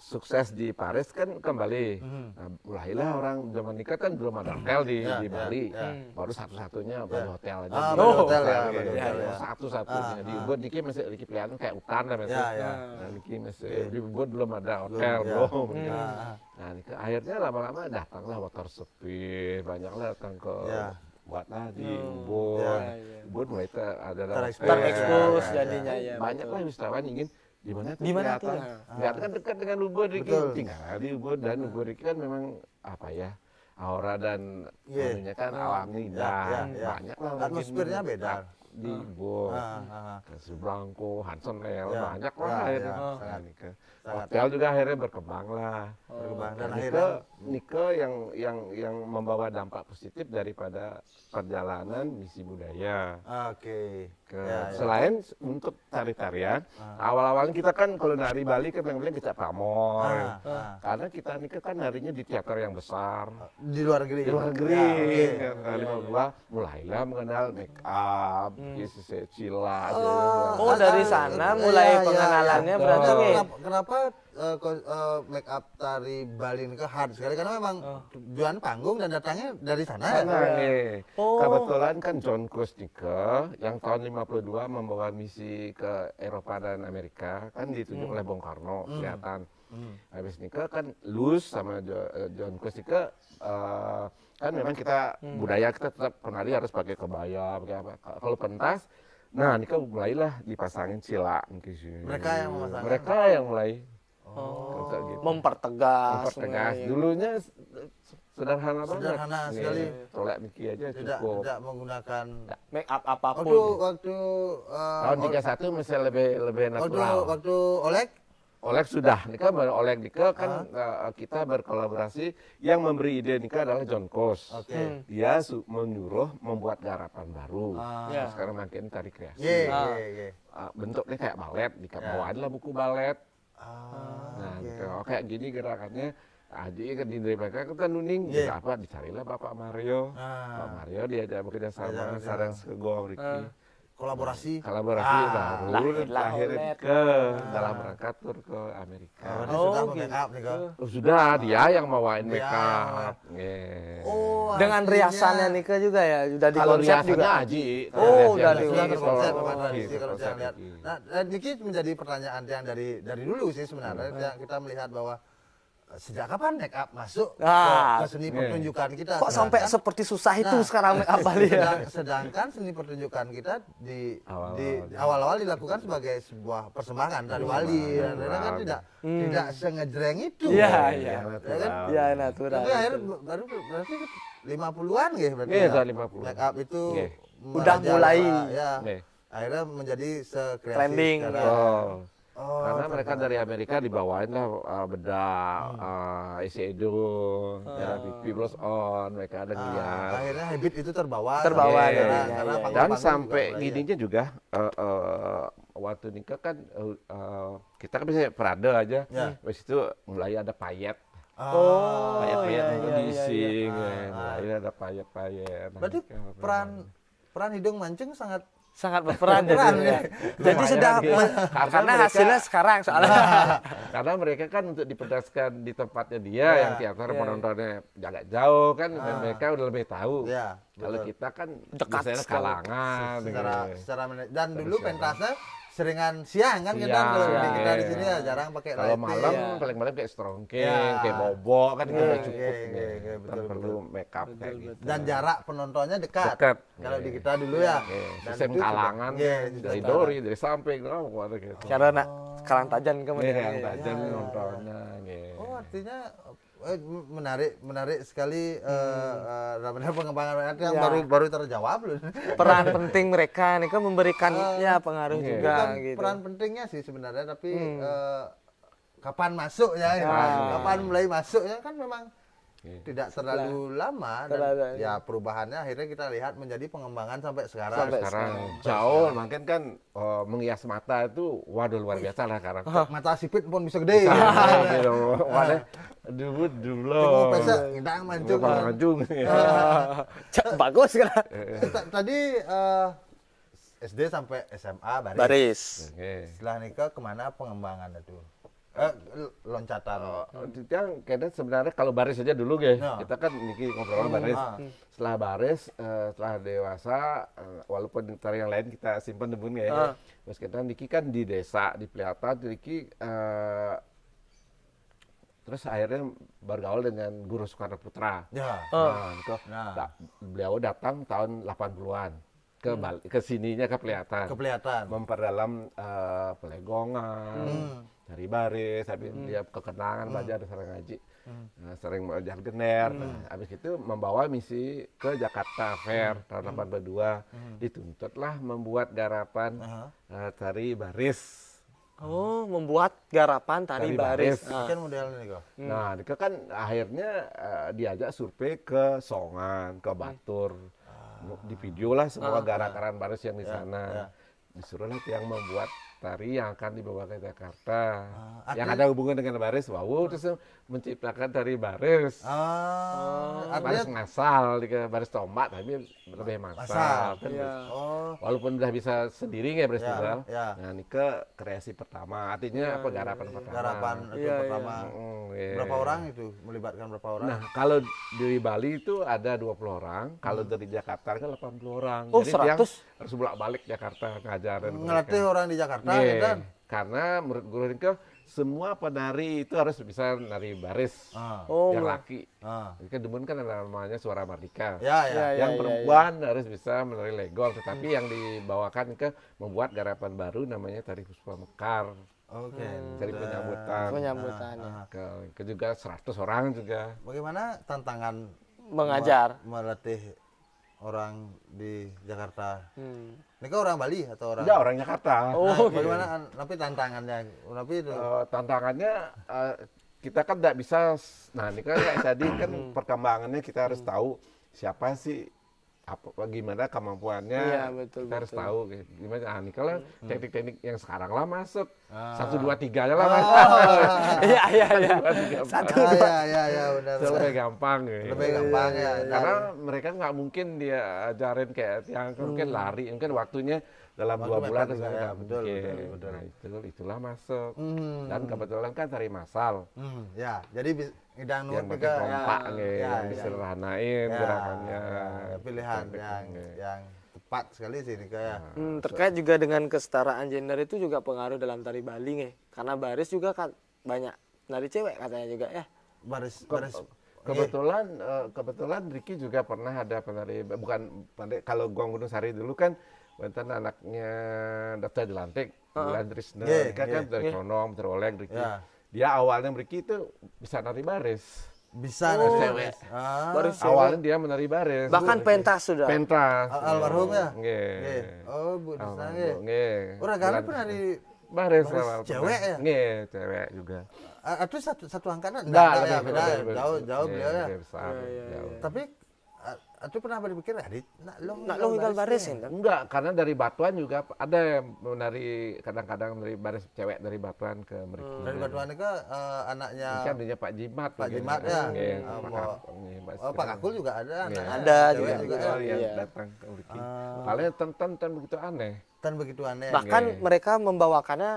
Sukses di Paris kan kembali. Nah, mulailah orang zaman nikah kan belum ada hotel di, Ya, di ya, Bali. ya. Baru satu-satunya baru hotel aja. Ah, baru hotel ya, hotel iya. ya. Satu-satunya. Ah, di ah. Ubud Niki masih Niki kelihatan kayak hutan lah masih. Ya, ya. Nah, Niki masih di Ubud belum ada hotel Belum, ya. belum. Ah, Nah, Niki akhirnya lama-lama datanglah motor sepi, banyaklah datang ke Ya. buatlah di Ubud. Ya, iya. Ubud mulai ter- ada Terekspos. Terekspos Ya, jadinya, ya, Banyaklah wisatawan ingin di mana tuh Di mana tuh, kelihatan. ya? Kan dekat dengan Ubud Riki. Betul. Tinggal di Ubud dan Ubud Riki kan memang apa ya? Aura dan Iya. anunya kan alami indah. ya, ya. Banyak lah Atmosfernya beda. di Ubud. Ah, ah, ah. Ke Subrangko, Hanson Rail, Ya, banyak ya, lah akhirnya. ya, Nah, sangat. Nika. Sangat. Hotel juga akhirnya berkembang lah. berkembang dan Dan akhirnya Nike, Nike yang yang yang membawa dampak positif daripada perjalanan misi budaya. oke Ke, Ya, ya. Selain untuk tari-tarian, awal-awalnya kita kan kalau nari Bali kan yang bilang kita pamor. Ah, ah. Karena kita Nike kan narinya di teater yang besar. di luar negeri Di luar negeri, Ya, kan, lima dua mulailah mengenal make up, isi se- cila Oh, dari sana mulai pengenalannya berarti Kenapa, nih. kenapa, kenapa eh, ko- eh, make up tari Bali ini ke hard sekali karena memang tujuan panggung dan datangnya dari sana. ya? Sana nih. Oh. Kebetulan kan John Kusnike yang tahun 52 membawa misi ke Eropa dan Amerika kan ditunjuk oleh Bung Karno kelihatan. Habis nikah kan Luz sama Jo- eh, John Kusnike eh, kan memang kita budaya kita tetap penari harus pakai kebaya, pakai apa. Kalau pentas Nah, ini kan mulailah dipasangin cila mungkin sih. Mereka yang memasangkan. Mereka yang mulai Oh, Kayak gitu. mempertegas. mempertegas. mulai. Dulunya sederhana banget. Sederhana Nih, sekali. Tolak Miki aja Tidak cukup. tidak menggunakan Make up apa pun. waktu waktu eh, Tahun ol- 31 masih lebih lebih waktu natural. waktu Olek Oleh sudah, Nika baru Oleh Nika kan uh, kita berkolaborasi yang memberi ide Nika adalah John Kos. Oke. Dia su- menyuruh membuat garapan baru. Ah. Ya. Sekarang makin tari kreasi. Ye, Ah. ye, ye. Uh, bentuknya kayak balet, Nika Ya. bawain lah buku balet. Ah, Nah, oke. Nika, oh, kayak gini gerakannya. Aji kan di dari mereka kita nuning, Ye. bisa apa dicarilah Bapak Mario. Ah. Pak Mario dia ada bekerja sama. Sarang Sego Ricky. Kolaborasi Kolaborasi Ah, baru lahir Olet. ke dalam rangka tur ke Amerika. Oh, sudah gitu. make up nih Oh, sudah dia yang bawain Dia make yang up. Yeah. oh Dengan artinya- riasannya Nika juga ya, sudah di Kalau konsep riasannya juga. Aji. Oh, di- sudah oh, Tradisi Iya, kalau saya konsep lihat. Nah, eh, Niki menjadi pertanyaan yang dari dari dulu sih sebenarnya Hmm. kita melihat bahwa sejak kapan make up masuk ke, Ah. ke seni Iya. pertunjukan kita? Kok sampai seperti susah itu Nah, sekarang make up Bali ya? sedang- sedangkan seni pertunjukan kita di Awal-awal. di di awal-awal dilakukan sebagai sebuah persembahan dari wali dan Persembahan. kan tidak tidak sengejreng itu. Hmm. Iya, Iya, iya. natural. Ya natural. Tapi akhirnya baru berarti 50-an ya berarti. Iya, ya? sudah 50. Make up itu Iya. Udah mulai. ya. Nih. Akhirnya menjadi sekreatif Trending, sekarang. ya. Oh. Oh, Karena mereka dari Amerika dibawain lah uh, bedak, uh, isi hidung, ya, on, mereka ada Ah, ngeliat. akhirnya habit itu terbawa Terbawa, iya, karena, iya, karena iya. Dan sampai gininya juga, uh, uh, waktu nikah kan uh, uh, kita kan bisa parade aja, Ya. habis itu mulai ada payet. Ah, Oh, Payet-payet iya, iya, iya, iya. ya. mulai ada payet-payet. Nah, Berarti peran peran hidung mancung sangat Sangat berperan [LAUGHS] jadi. Ya. ya. Jadi Lumayan, sudah gitu. me- Karena karena mereka- hasilnya sekarang soalnya. [LAUGHS] Karena mereka kan untuk dipedaskan di tempatnya dia Ya, yang teater ya. penontonnya jaga jauh kan dan Ah. mereka udah lebih tahu. ya Kalau kita kan Dekat kalangan. secara gitu. secara dan dulu pentasnya seringan siang kan kita Siang, kalau di siang. kita di sini ya jarang pakai Kalau malam Iya. paling malam kayak strongking, Ya. kayak bobok kan udah iya, cukup. Kan betul, perlu make up kayak gitu. dan jarak penontonnya dekat. Dekat. Kalau di kita dulu ya. Dan sistem kalangan dari dori, dari samping, oh, ada gitu. Cara nak kalang tajan kemudian. yang ya. tajam iya. nontonnya. gitu. Oh artinya menarik menarik sekali eh, eh, dalam pengembangan mereka yang Ya. baru baru terjawab loh. Peran penting mereka nih kan memberikan ya pengaruh Iya. juga Bukan gitu. peran pentingnya sih sebenarnya tapi Hmm. eh, kapan masuknya ya, Ah. kapan mulai masuknya kan memang Tidak terlalu lama dan Terlalu- ya perubahannya akhirnya kita lihat menjadi pengembangan sampai sekarang. Sampai sekarang sekarang. jauh makin kan oh, menghias mata itu waduh luar biasa lah sekarang. [LAUGHS] Mata sipit pun bisa gede. gitu. Wadah dulu dulu. Pesek, ngidang mancung. Mancung. [LAUGHS] [LAUGHS] Cak, bagus kan. Ta- Tadi eh, SD sampai SMA baris. Baris. Oke. Setelah nikah ke mana pengembangan itu? Eh, loncatan. Oh, Yang kayaknya sebenarnya kalau baris aja dulu guys. Ya. Kita kan niki ngobrol baris. ah. Setelah baris, eh, setelah dewasa, eh, walaupun ntar yang lain kita simpan debun ya. Ah. Terus kita niki kan di desa, di Pelihatan, niki eh, terus akhirnya bergaul dengan Guru Soekarno Putra. Ya. Nah, itu Nah. da- beliau datang tahun 80-an ke Bali, ke sininya ke. Kelihatan. memperdalam eh, pelegongan, Hmm. Dari baris, habis dia kekenangan belajar sering ngaji, Nah, sering belajar gener. Nah, habis itu membawa misi ke Jakarta Fair tahun 82, dituntutlah membuat garapan Aha. eh, tari baris. Oh, membuat garapan tari, Tari baris. baris. Ah. Kan kok. Nah, itu kan akhirnya eh, diajak survei ke Songan, ke Batur. Di video lah semua gara-garan baris yang di sana. ya. Disuruhlah yang membuat tari yang akan dibawa ke Jakarta. Ah, yang ada hubungan dengan baris, wow, terus menciptakan dari baris. Ah, baris artinya ngasal, baris tomat, tapi lebih Masal. masal. Kan Iya. oh Walaupun udah bisa sendiri nggak baris Ya, tunggal. ya. Nah, ini ke kreasi pertama. Artinya apa garapan pertama. garapan itu Iya, iya. pertama. Mm, iya. Berapa orang itu melibatkan berapa orang? Nah, kalau di Bali itu ada 20 orang, kalau dari Jakarta kan 80 orang. Oh, Jadi dia 100? harus bolak-balik Jakarta ngajarin Ngelatih orang di Jakarta Iya, kan? Karena menurut guru Rinke semua penari itu harus bisa nari baris Ah. Oh, yang laki. Ah. Jadi kan demun kan ada namanya suara mardika. Ya, ya. Ya, ya. yang perempuan harus bisa menari legong, tetapi yang dibawakan ke membuat garapan baru namanya tari puspa mekar, Oke. tari penyambutan. penyambutannya Ke, ke juga 100 orang juga. Bagaimana tantangan mengajar me- melatih orang di Jakarta? Hmm. Ini kan orang Bali atau orang? Enggak orang Jakarta. Oh, Nah, bagaimana? Tapi tantangannya, tapi itu Eh, tantangannya eh, kita kan tidak bisa nah ini kan kayak tadi kan Hmm. perkembangannya kita harus tahu siapa sih apa gimana kemampuannya Iya, betul, kita harus betul. tahu kayak gimana nah, ini kalau Hmm. teknik-teknik yang sekarang lah masuk Ah. satu dua tiga aja lah masuk iya iya iya Dua. Satu. Ah, ya, ya, ya, benar. Lebih gampang ya. Lebih gampang ya. karena mereka nggak mungkin dia ajarin kayak yang mungkin lari mungkin waktunya dalam Waktu dua bulan terus ya, betul, mungkin. betul, betul. nah itu itulah masuk. Hmm. dan kebetulan kan tari masal. Hmm, ya, jadi ngidang yang pakai juga kompak ya, nge, ya, yang ya. disederhanain Ya, gerakannya. ya, pilihan Pendek, yang yang tepat sekali sih ini kayak. Hmm, terkait juga dengan kesetaraan gender itu juga pengaruh dalam tari Bali nih karena baris juga kan banyak nari cewek katanya juga ya. Baris Ke- baris. kebetulan eh, kebetulan Ricky juga pernah ada penari bukan pandai kalau Gong Gunung Sari dulu kan Wenten anaknya Dr. Jelantik Bulan Trisna Iya, Rika kan iya. dari Kronom teroleng Ricky Ya. dia awalnya Ricky itu bisa nari baris bisa Oh. nari Cewek. Ah, baris awalnya dia menari baris bahkan pentas sudah pentas Al- almarhum ya? Nggih. Oh, Bu nggih. nggih. Orang Bulan- pernah di baris, baris awal cewek ya? Nggih, cewek juga itu satu satu angkatan Enggak, enggak ya, beda ya, lebih- jauh jauh iya, beliau ya. Tapi ah, itu pernah berpikir ya, Dit, nak lo nak lo tinggal baris ya? kan Enggak, karena dari Batuan juga ada yang menari kadang-kadang dari baris cewek dari Batuan ke mereka. Dari Batuan itu eh, anaknya Mungkin adanya Pak Jimat. Pak. Jimat ya? Ah, Pak Pak Oh, Pak Kakul juga ada Nggih. anaknya. Ada juga. juga. Betul, yang Iya. datang ke Wiki. Ah. Paling ten-ten begitu aneh. Kan begitu aneh. bahkan Nggih. mereka membawakannya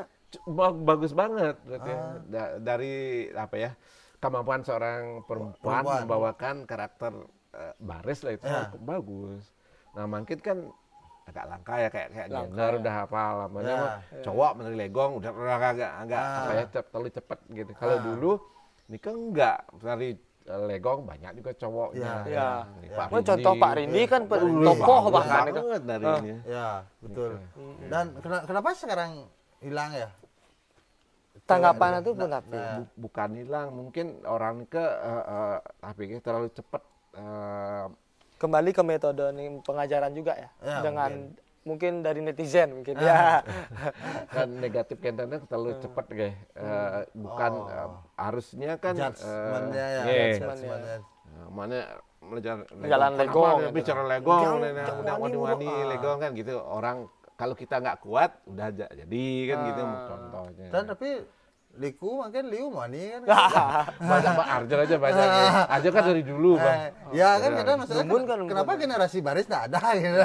Bagus banget berarti Ah. ya. Da- dari apa ya kemampuan seorang perempuan, Perempuan. membawakan karakter eh, baris lah itu Ya. bagus. Nah mungkin kan agak langka ya kayak kayak gender ya. udah hafal namanya Ya. mah cowok menari legong udah agak agak Ah. apa ya cep- terlalu cepet gitu. Kalau Ah. dulu ini kan enggak menari eh, legong banyak juga cowoknya. Ya. Ya. Ya. Pak Oh, contoh Rindi. Pak Rindi kan pe- Uh, tokoh bahkan itu. banget narinya. Ya, betul. Iya. Dan kena- kenapa sekarang hilang ya? tanggapan itu pun tapi Nah, Bu- bukan hilang mungkin orang ke apa ya, terlalu cepat eh, kembali ke metode nih pengajaran juga ya, Ya, dengan mungkin. dari netizen mungkin Ah. ya [LAUGHS] kan negatif kontennya terlalu cepat guys Eh, bukan Oh. eh, harusnya kan Judgment-nya ya, iya. judgment-nya. Nah, mana belajar Jalan legong gitu. bicara legong udah wani wani mulu. Ah. legong kan gitu orang kalau kita nggak kuat udah aja jadi kan gitu Ah. contohnya Dan tapi liku makin liu mani kan. [LAUGHS] banyak Pak. Arjo aja banyak. [LAUGHS] Ya. Arjo kan dari dulu bang. Eh, ya kan kita maksudnya ken- kan, kenapa lumun. generasi baris nggak ada gitu.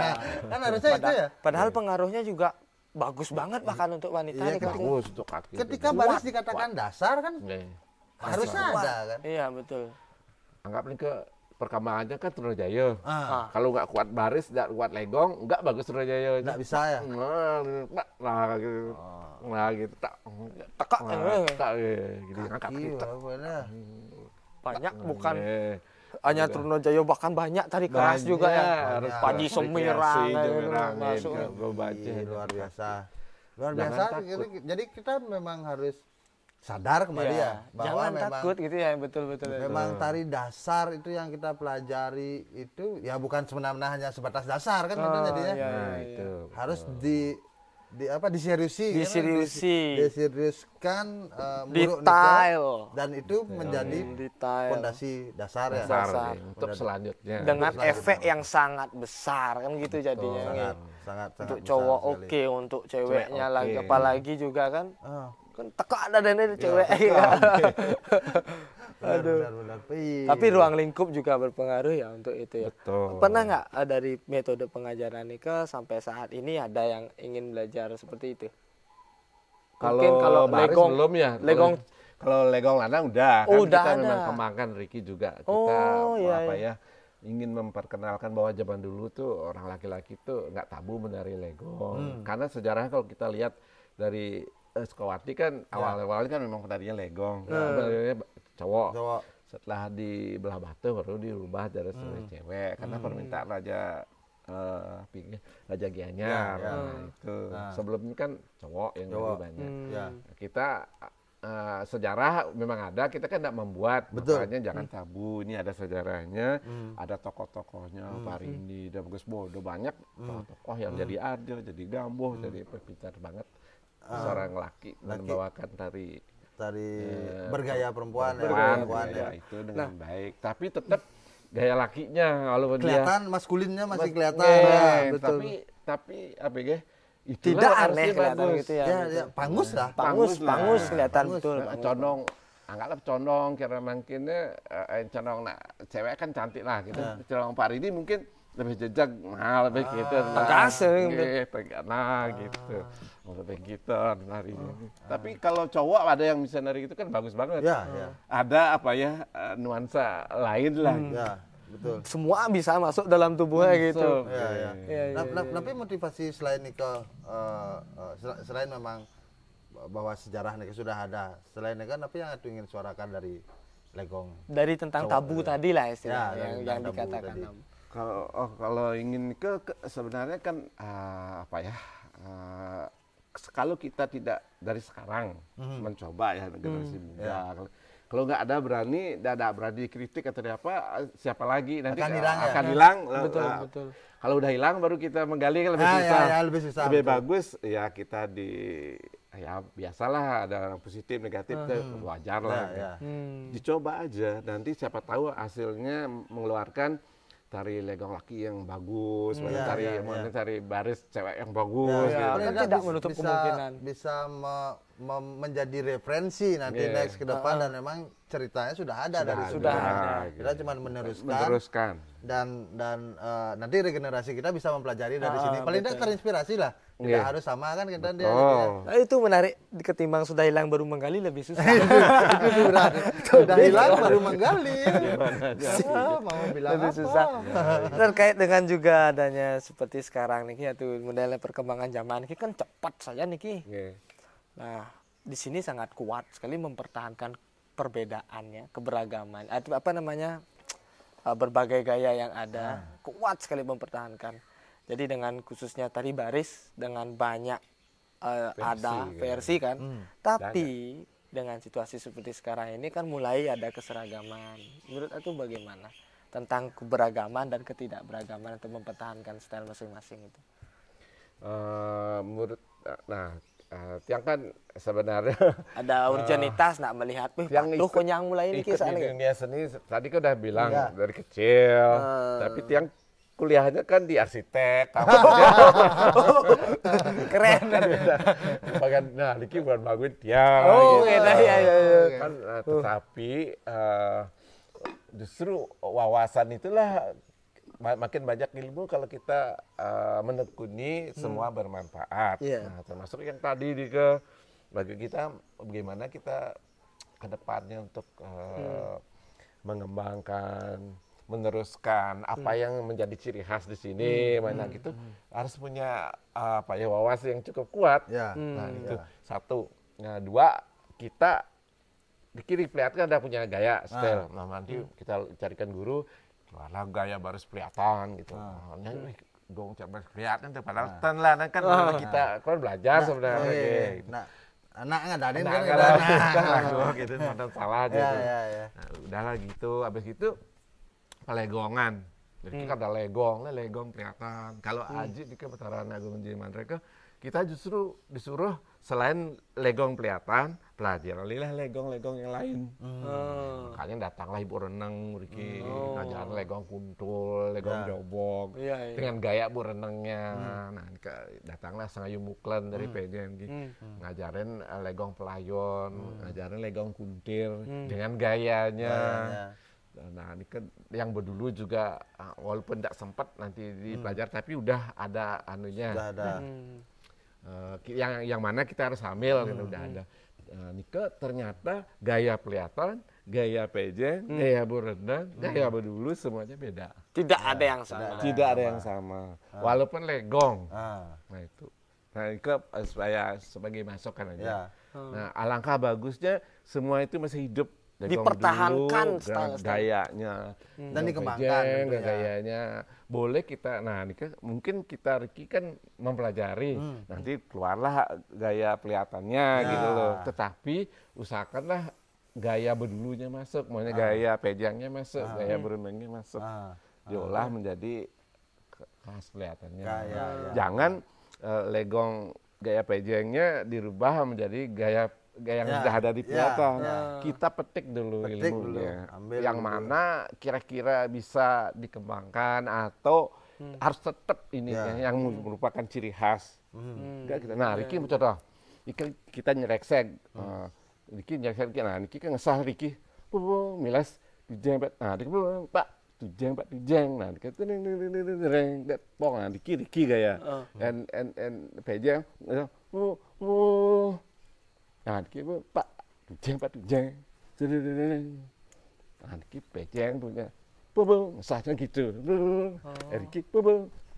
Kan harusnya itu Padahal, ya. padahal pengaruhnya juga bagus banget bahkan untuk wanita Iya, ketika- bagus untuk kaki Ketika baris dikatakan dasar kan Nih, harusnya ada kan. iya betul. Anggap nih ke perkembangannya kan Trunajaya Ah, kalau nggak kuat baris nggak kuat legong nggak bagus Trunajaya nggak bisa ya. nah, nah gitu nah gitu tak Tekak, eh. tak eh, gitu. Iya, kita. benar. banyak bukan hanya Trunojayo bahkan banyak tari keras juga ya. harus Panji Semirang ya, masuk. gitu, baca Ih, luar biasa. Luar biasa. Jadi, kita memang harus sadar kembali Iya. ya bahwa jangan memang takut gitu ya betul betul memang tari dasar itu yang kita pelajari itu ya bukan semena-mena hanya sebatas dasar kan Oh, jadinya. iya, nah iya, itu. Harus di di apa diseriusi kan? Diseriusi. Disi- diseriuskan eh, muruk Detail. dan itu menjadi Detail. fondasi dasar ya Besar Dasar. nih, untuk selanjutnya. Dengan Selanjutnya. efek yang sangat besar kan gitu jadinya. sangat sangat sangat Untuk cowok oke, untuk ceweknya oke. lagi apalagi juga kan. Ah, Kan teka ada dan ada cewek. [LAUGHS] [LAUGHS] benar, benar, benar. Iya. Tapi ruang lingkup juga berpengaruh ya untuk itu ya. Betul. Pernah nggak dari metode pengajaran Nika sampai saat ini ada yang ingin belajar seperti itu? Kalau Mungkin kalau baris legong- belum ya. Legong- Kalau legong lanang udah. Oh, kan udah kita ada. memang kembangkan Ricky juga. Kita Oh, iya, apa iya. ya ingin memperkenalkan bahwa zaman dulu tuh orang laki-laki tuh nggak tabu menari legong. Hmm. Karena sejarahnya kalau kita lihat dari eh, Sukawati kan Ya. awal-awalnya kan memang penarinya legong. Hmm. Penarinya cowok. cowok Setelah di belah batu baru dirubah jadi sebagai cewek karena permintaan raja eh pinggir raja Gianyar Ya, ya. Nah, itu Nah. sebelumnya kan cowok yang Cowok. lebih banyak Hmm. ya kita eh, sejarah memang ada kita kan tidak membuat Betul. makanya jangan tabu ini ada sejarahnya Hmm. ada tokoh-tokohnya Parindi dan Bagus Bodo banyak tokoh-tokoh yang jadi adil jadi gambuh jadi pintar banget seorang laki, Laki. membawakan tari tadi Eh, bergaya perempuan ya perempuan, perempuan ya, ya. itu dengan baik. Tapi tetap gaya lakinya walaupun kelihatan maskulinnya masih dia kelihatan. Iya, ya, betul. tapi tapi apa ya itulah Tidak aneh kelihatan bagus. gitu ya. ya, ya pangus lah. Pangus, Pangus lah. pangus kelihatan Pangus. betul. Nah, condong anggaplah condong kira mungkinnya eh, condong nah, cewek kan cantik lah gitu. Ya. condong pari ini mungkin lebih jejak mahal lebih gitu. Nah, Tegas, ya, Nggih, tegak, nah gitu Oh, lebih gitu nari ini. tapi kalau cowok ada yang bisa nari itu kan bagus banget ya ya ada apa ya eh, nuansa lain lah ya betul Semua bisa masuk dalam tubuhnya gitu. So, ya ya Iya, Nah, iya, nah, tapi motivasi selain Nika eh, eh, sel- selain memang bahwa sejarah Nika sudah ada selain Nika apa yang aku ingin suarakan dari Legong Dari tentang Cowok, tabu ya. tadi lah Ya, istilahnya dari yang, yang dikatakan. Kalau oh, kalau ingin ke, ke- sebenarnya kan ah, apa ya? ah, kalau kita tidak dari sekarang Mhm. mencoba ya generasi Ya. muda. Kalau- Kalau nggak ada berani, tidak ada berani kritik atau apa, siapa lagi nanti Akan hilang ya? akan hilang. Betul, Nah, betul. Kalau udah hilang baru kita menggali kan lebih Ah, ya, susah. ya, lebih susah, Lebih betul. bagus ya kita di ya biasalah ada yang positif negatif itu wajar lah. ya, ya. Hmm. Dicoba aja, nanti siapa tahu hasilnya mengeluarkan tari legong laki yang bagus, mana Ya, tari ya, mana ya. tari baris cewek yang bagus. Ya, gitu. ya. paling Kan tidak menutup bisa, kemungkinan. bisa me- menjadi referensi nanti Iya. next ke depan dan memang ceritanya sudah ada dari ada, Sudah ada, gitu. Kita cuma meneruskan Meneruskan. dan dan eh, nanti regenerasi kita bisa mempelajari dari Ah, sini. Paling tidak terinspirasi lah. Tidak Iya. harus sama kan kita dia. Oh. Nah, itu menarik ketimbang sudah hilang baru menggali lebih susah. [LAUGHS] itu [LAUGHS] sudah sudah hilang baru menggali. [LAUGHS] Ah, mau bilang lebih apa? susah. Terkait dengan juga adanya seperti sekarang nih ya tuh modelnya perkembangan zaman ini kan cepat saja nih Ki. Nah, di sini sangat kuat sekali mempertahankan perbedaannya, keberagaman, atau apa namanya eh, berbagai gaya yang ada, kuat sekali mempertahankan. Jadi dengan khususnya tari baris dengan banyak eh, ada kan. versi kan, tapi dengan situasi seperti sekarang ini kan mulai ada keseragaman. Menurut aku bagaimana tentang keberagaman dan ketidakberagaman untuk mempertahankan style masing-masing itu? Eh, menurut nah eh, tiang kan sebenarnya [LAUGHS] Ada urgenitas nak melihat, wih, yang lu ikut- konyang mulai ini ikut kisah di nih. dunia seni tadi kan udah bilang Iya. dari kecil Ah. tapi tiang kuliahnya kan di arsitek [LAUGHS] [LAUGHS] Keren. bagian nah Liki bukan bangun tiang Oh, gitu. gitu, iya, iya, iya. kan eh, tetapi eh, justru wawasan itulah makin banyak ilmu kalau kita eh, menekuni semua bermanfaat. Iya. nah, termasuk yang tadi di ke bagi kita bagaimana kita ke depannya untuk eh, mengembangkan meneruskan apa yang menjadi ciri khas di sini mana gitu harus punya eh, apa ya wawasan yang cukup kuat. Ya. Nah, Hmm. itu satu. Nah, dua, kita di kiri kelihatan ada punya gaya style. Nah, nanti kita carikan guru, gimana gaya baris kelihatan gitu. Nah, wih, dong baris kelihatan tuh padahal tan lah nah, kan kita kan belajar sebenarnya. Iya, iya. gitu. Nah, anak ngadain Nah, kan ngadain. kan gitu, padahal salah Ya, gitu. ya, ya. Nah, udahlah gitu, habis gitu pelegongan. Jadi kita ada legong, lah legong kelihatan. Kalau Aji di Kebataran Agung Ji mereka kita justru disuruh selain legong kelihatan, pelajari lah legong-legong yang lain. Oh. Makanya datanglah ibu renang, Riki, ngajarin legong kuntul, legong Ya. jobok, Iya, iya. dengan gaya bu renangnya. Nah, ke- datanglah Sangayu Muklen dari PJN, Ki. Hmm. ngajarin eh, legong pelayon, ngajarin legong kuntir dengan gayanya. Gayanya. Nah, ini kan yang berdulu juga ah, walaupun tidak sempat nanti dipelajari, tapi udah ada anunya. Sudah ada. Hmm. Eh, ki- yang yang mana kita harus hamil kan udah ada. Nah, Nika ternyata gaya pelihatan, gaya pejeng, gaya berendang, gaya berdulu semuanya beda. Tidak ada yang sama. Tidak ada yang sama. Walaupun legong. Ah, Nah itu. Nah itu eh, supaya sebagai masukan aja. ya. Nah alangkah bagusnya semua itu masih hidup. Dipertahankan dulu, style-style. gayanya. Dan Legong dikembangkan pejeng, tentunya. gayanya. Boleh kita, nah ini kan mungkin kita Riki kan mempelajari. Nanti keluarlah gaya kelihatannya Ya. gitu loh. Tetapi usahakanlah gaya berdulunya masuk. Maunya gaya pejangnya masuk, gaya berendangnya masuk. Ah, Diolah menjadi khas kelihatannya. Gaya, ya. Jangan eh, legong gaya pejengnya dirubah menjadi gaya yang Ya, sudah ada di ya, pelihatan. ya. Kita petik dulu Petik ilmunya. dulu, ambil yang dulu. mana kira-kira bisa dikembangkan atau harus tetap ini Ya. yang merupakan ciri khas. Hmm. Enggak kita. Nah, Riki contoh. Riki kita nyereksek. Uh, Riki nyereksek nah Riki kan ngesah Riki. Bu, milas tujeng Pak. Nah, Riki Pak, tujeng Pak tujeng. Nah, Riki tuh ding ding ding ding ding pong nah Riki Riki gaya. En en en pejeng. Bu, bu. Nah, Riki bu, Pak, tujeng Pak ding. Nah, Riki pejeng punya. Bu, bu, ngesahnya gitu. Bu, eh, Riki bu,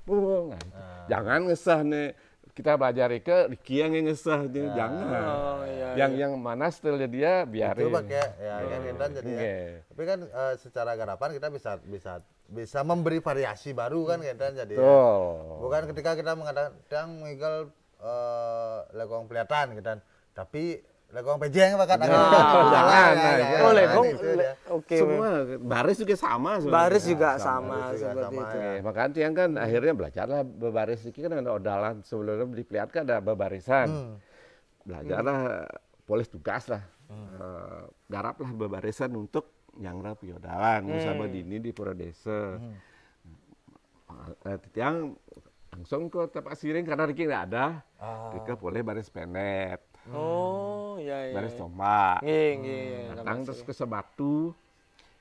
bu, bu. Nah, itu. Jangan ngesah nih kita belajar ke Riki yang ngesah dia jangan. Oh, iya, yang yang mana style dia biarin. Itu pakai ya kan kita jadi ya. Oke. Tapi kan eh, secara garapan kita bisa bisa bisa memberi variasi baru kan kita jadi. ya. Bukan ketika kita mengatakan yang mengigal eh, legong pelihatan gitu kan. Tapi legong pejeng bahkan Nah, [LAUGHS] jangan, nah, jangan. Oh, legong. itu le- dia. Oke. Semua baris juga sama sebenarnya. Baris juga sama, sama, juga seperti sama, itu. ya. Makanya yang kan akhirnya belajarlah berbaris Riki kan ada odalan sebelumnya dipelihatan ada berbarisan. Belajarlah polis tugas lah. Eh, garaplah berbarisan untuk yang rapi odalan, bersama dini di pura desa. Eh, yang langsung ke tempat siring karena Riki nggak ada. Riki boleh baris penet, Oh, iya iya. baris iya. tombak. Nggih, nggih. Datang terus ke sebatu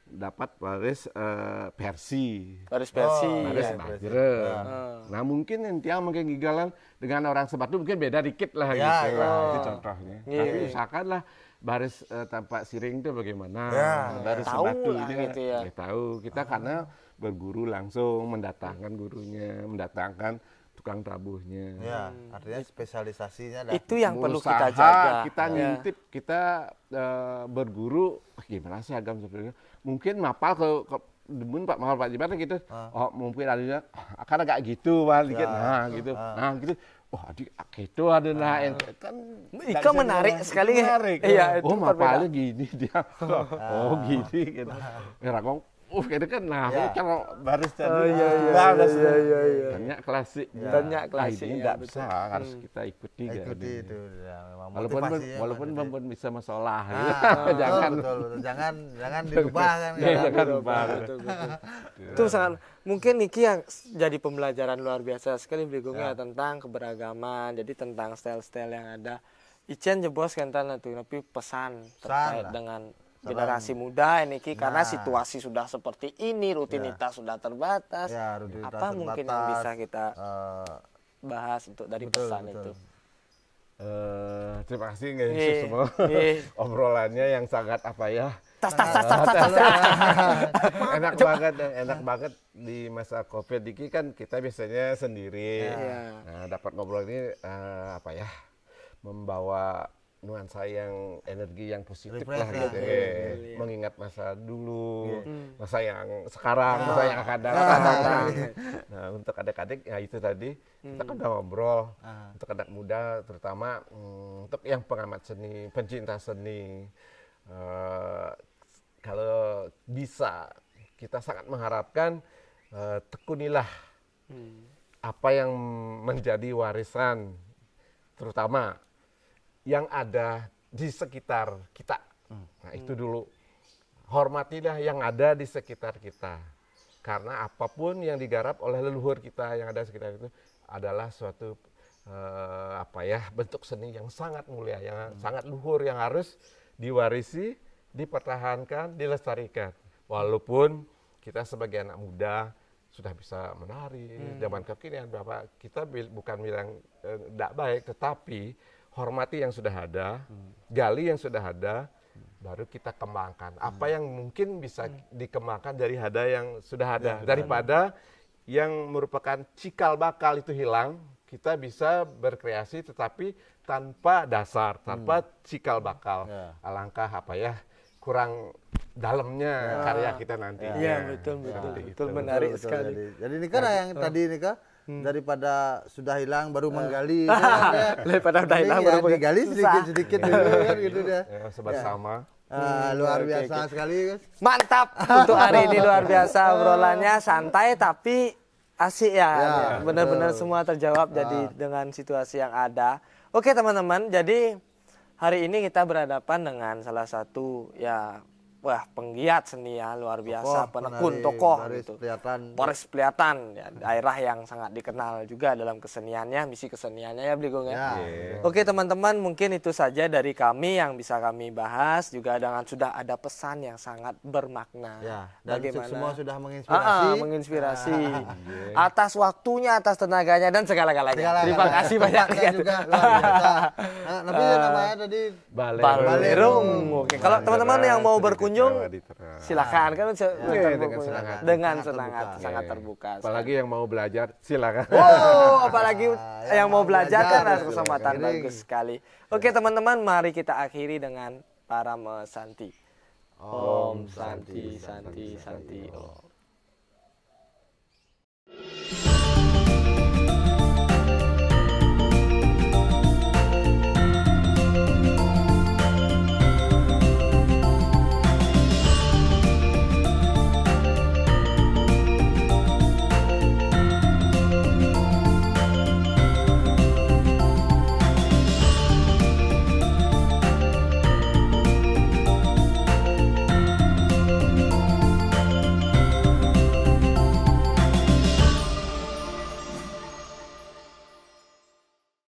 dapat baris eh, versi. Baris versi. Oh, Baris ya. bajre. Ah. Nah mungkin yang tiang mungkin gigalan dengan orang sebatu mungkin beda dikit lah Ya, gitu. ya. Itu contohnya. Iya, Tapi iya. usahakanlah baris eh, tanpa siring itu bagaimana. Ya. baris Tahu sebatu lah ini gitu ya. tahu. Kita karena berguru langsung mendatangkan gurunya, mendatangkan tukang tabuhnya. Ya, artinya spesialisasinya dah. Itu yang perlu kita jaga. Kita Ya. ngintip, kita eh, berguru, "Wah, gimana sih agam sebenarnya? Mungkin mapal ke, ke demun Pak Mahal Pak Jibar gitu. Oh, mungkin adanya akan agak gitu, Pak, dikit. Ya. Nah, gitu. Nah, gitu. Oh, adik gitu ada nah yang kan Ika menarik sekali ya. menarik. Iya, itu oh, mapalnya gini dia. [LAUGHS] oh, gini gitu. Ya, Uh, kayaknya kan, nah, Ya. kalau baris tadi, Oh, iya, iya, nah, iya, iya, iya, iya. Banyak klasik. Banyak Ah, klasik, ini ya, nggak betul. bisa, harus kita ikuti. nggak Ikuti ini. itu ya, memang Walaupun walaupun belum bisa masalah, Ah, gitu. betul, [LAUGHS] jangan betul, betul. jangan jangan dirubah kan [LAUGHS] Iya, kan? jangan. Betul, betul. [LAUGHS] Itu sangat mungkin Niki yang jadi pembelajaran luar biasa sekali berikutnya tentang keberagaman, jadi tentang style-style yang ada. Ichen jebos kan tanah tuh, tapi pesan terkait dengan generasi muda ini Ki karena Nah. situasi sudah seperti ini, rutinitas sudah terbatas. Ya, rutinitas Apa mungkin yang terbatas. bisa kita Eh, bahas untuk dari Betul, pesan betul. itu? Eh, terima kasih guys Iya, semua iya. [LAUGHS] obrolannya yang sangat apa ya Tas tas tas tas tas. tas. [LAUGHS] enak banget dan enak banget di masa covid ini kan kita biasanya sendiri Iya. nah dapat ngobrol ini eh, apa ya membawa nuansa yang energi yang positif lah Refresh gitu lah. ya. Iya. mengingat masa dulu Hmm. masa yang sekarang masa yang akan datang datang. nah untuk adik-adik ya itu tadi kita Hmm. kan udah ngobrol Ah. untuk anak muda terutama mm, untuk yang pengamat seni pencinta seni eh, kalau bisa kita sangat mengharapkan eh, tekunilah Hmm. apa yang menjadi warisan terutama yang ada di sekitar kita. Nah, itu dulu. Hormatilah yang ada di sekitar kita. Karena apa pun yang digarap oleh leluhur kita yang ada di sekitar itu adalah suatu eh, apa ya, bentuk seni yang sangat mulia, yang sangat luhur yang harus diwarisi, dipertahankan, dilestarikan. Walaupun kita sebagai anak muda sudah bisa menari zaman kekinian bapak kita bukan bilang tidak baik tetapi hormati yang sudah ada gali yang sudah ada baru kita kembangkan. Apa yang mungkin bisa dikembangkan dari ada yang sudah ada? Daripada yang merupakan cikal bakal itu hilang kita bisa berkreasi tetapi tanpa dasar tanpa cikal bakal. Ya. alangkah apa ya kurang dalamnya karya kita nanti. Iya betul betul Seperti betul. itu. menarik Betul, betul. sekali. Jadi, jadi ini kan yang tadi ini kak Hmm. daripada sudah hilang baru Eh. menggali. [LAUGHS] gitu kan, ya. Daripada udah Mending hilang ya baru menggali. sedikit sedikit dulu [LAUGHS] kan gitu dia. Ya, bersama Ah, luar oke, biasa oke. sekali guys. Mantap untuk hari ini luar biasa [LAUGHS] obrolannya santai tapi asik ya. Ya, Benar-benar semua terjawab jadi dengan situasi yang ada. Oke teman-teman, jadi hari ini kita berhadapan dengan salah satu ya wah penggiat seni ya luar biasa, Tokoh, penekun penari, tokoh baris gitu. kelihatan. Boris Peliatan ya, daerah yang sangat dikenal juga dalam keseniannya, misi keseniannya ya Bligong ya. Ya. Iya. Oke teman-teman mungkin itu saja dari kami yang bisa kami bahas juga dengan sudah ada pesan yang sangat bermakna. Ya, dan Bagaimana semua sudah Ah, menginspirasi. ah, menginspirasi atas waktunya, atas tenaganya dan segala-galanya. Segala- Terima kasih banyak. Juga luar biasa. Nah, tapi [LAUGHS] namanya tadi Balai Balerung. Oke, kalau teman-teman yang mau sedikit berkunjung silakan kan terbuka. dengan senang hati. dengan Sangat senang hati, sangat terbuka. Apalagi yang mau belajar, silakan. Oh, apalagi [LAUGHS] yang mau belajar kan ada betul. kesempatan bagus sekali. Oke teman-teman, mari kita akhiri dengan para mesanti. Om Santi Santi Santi Om.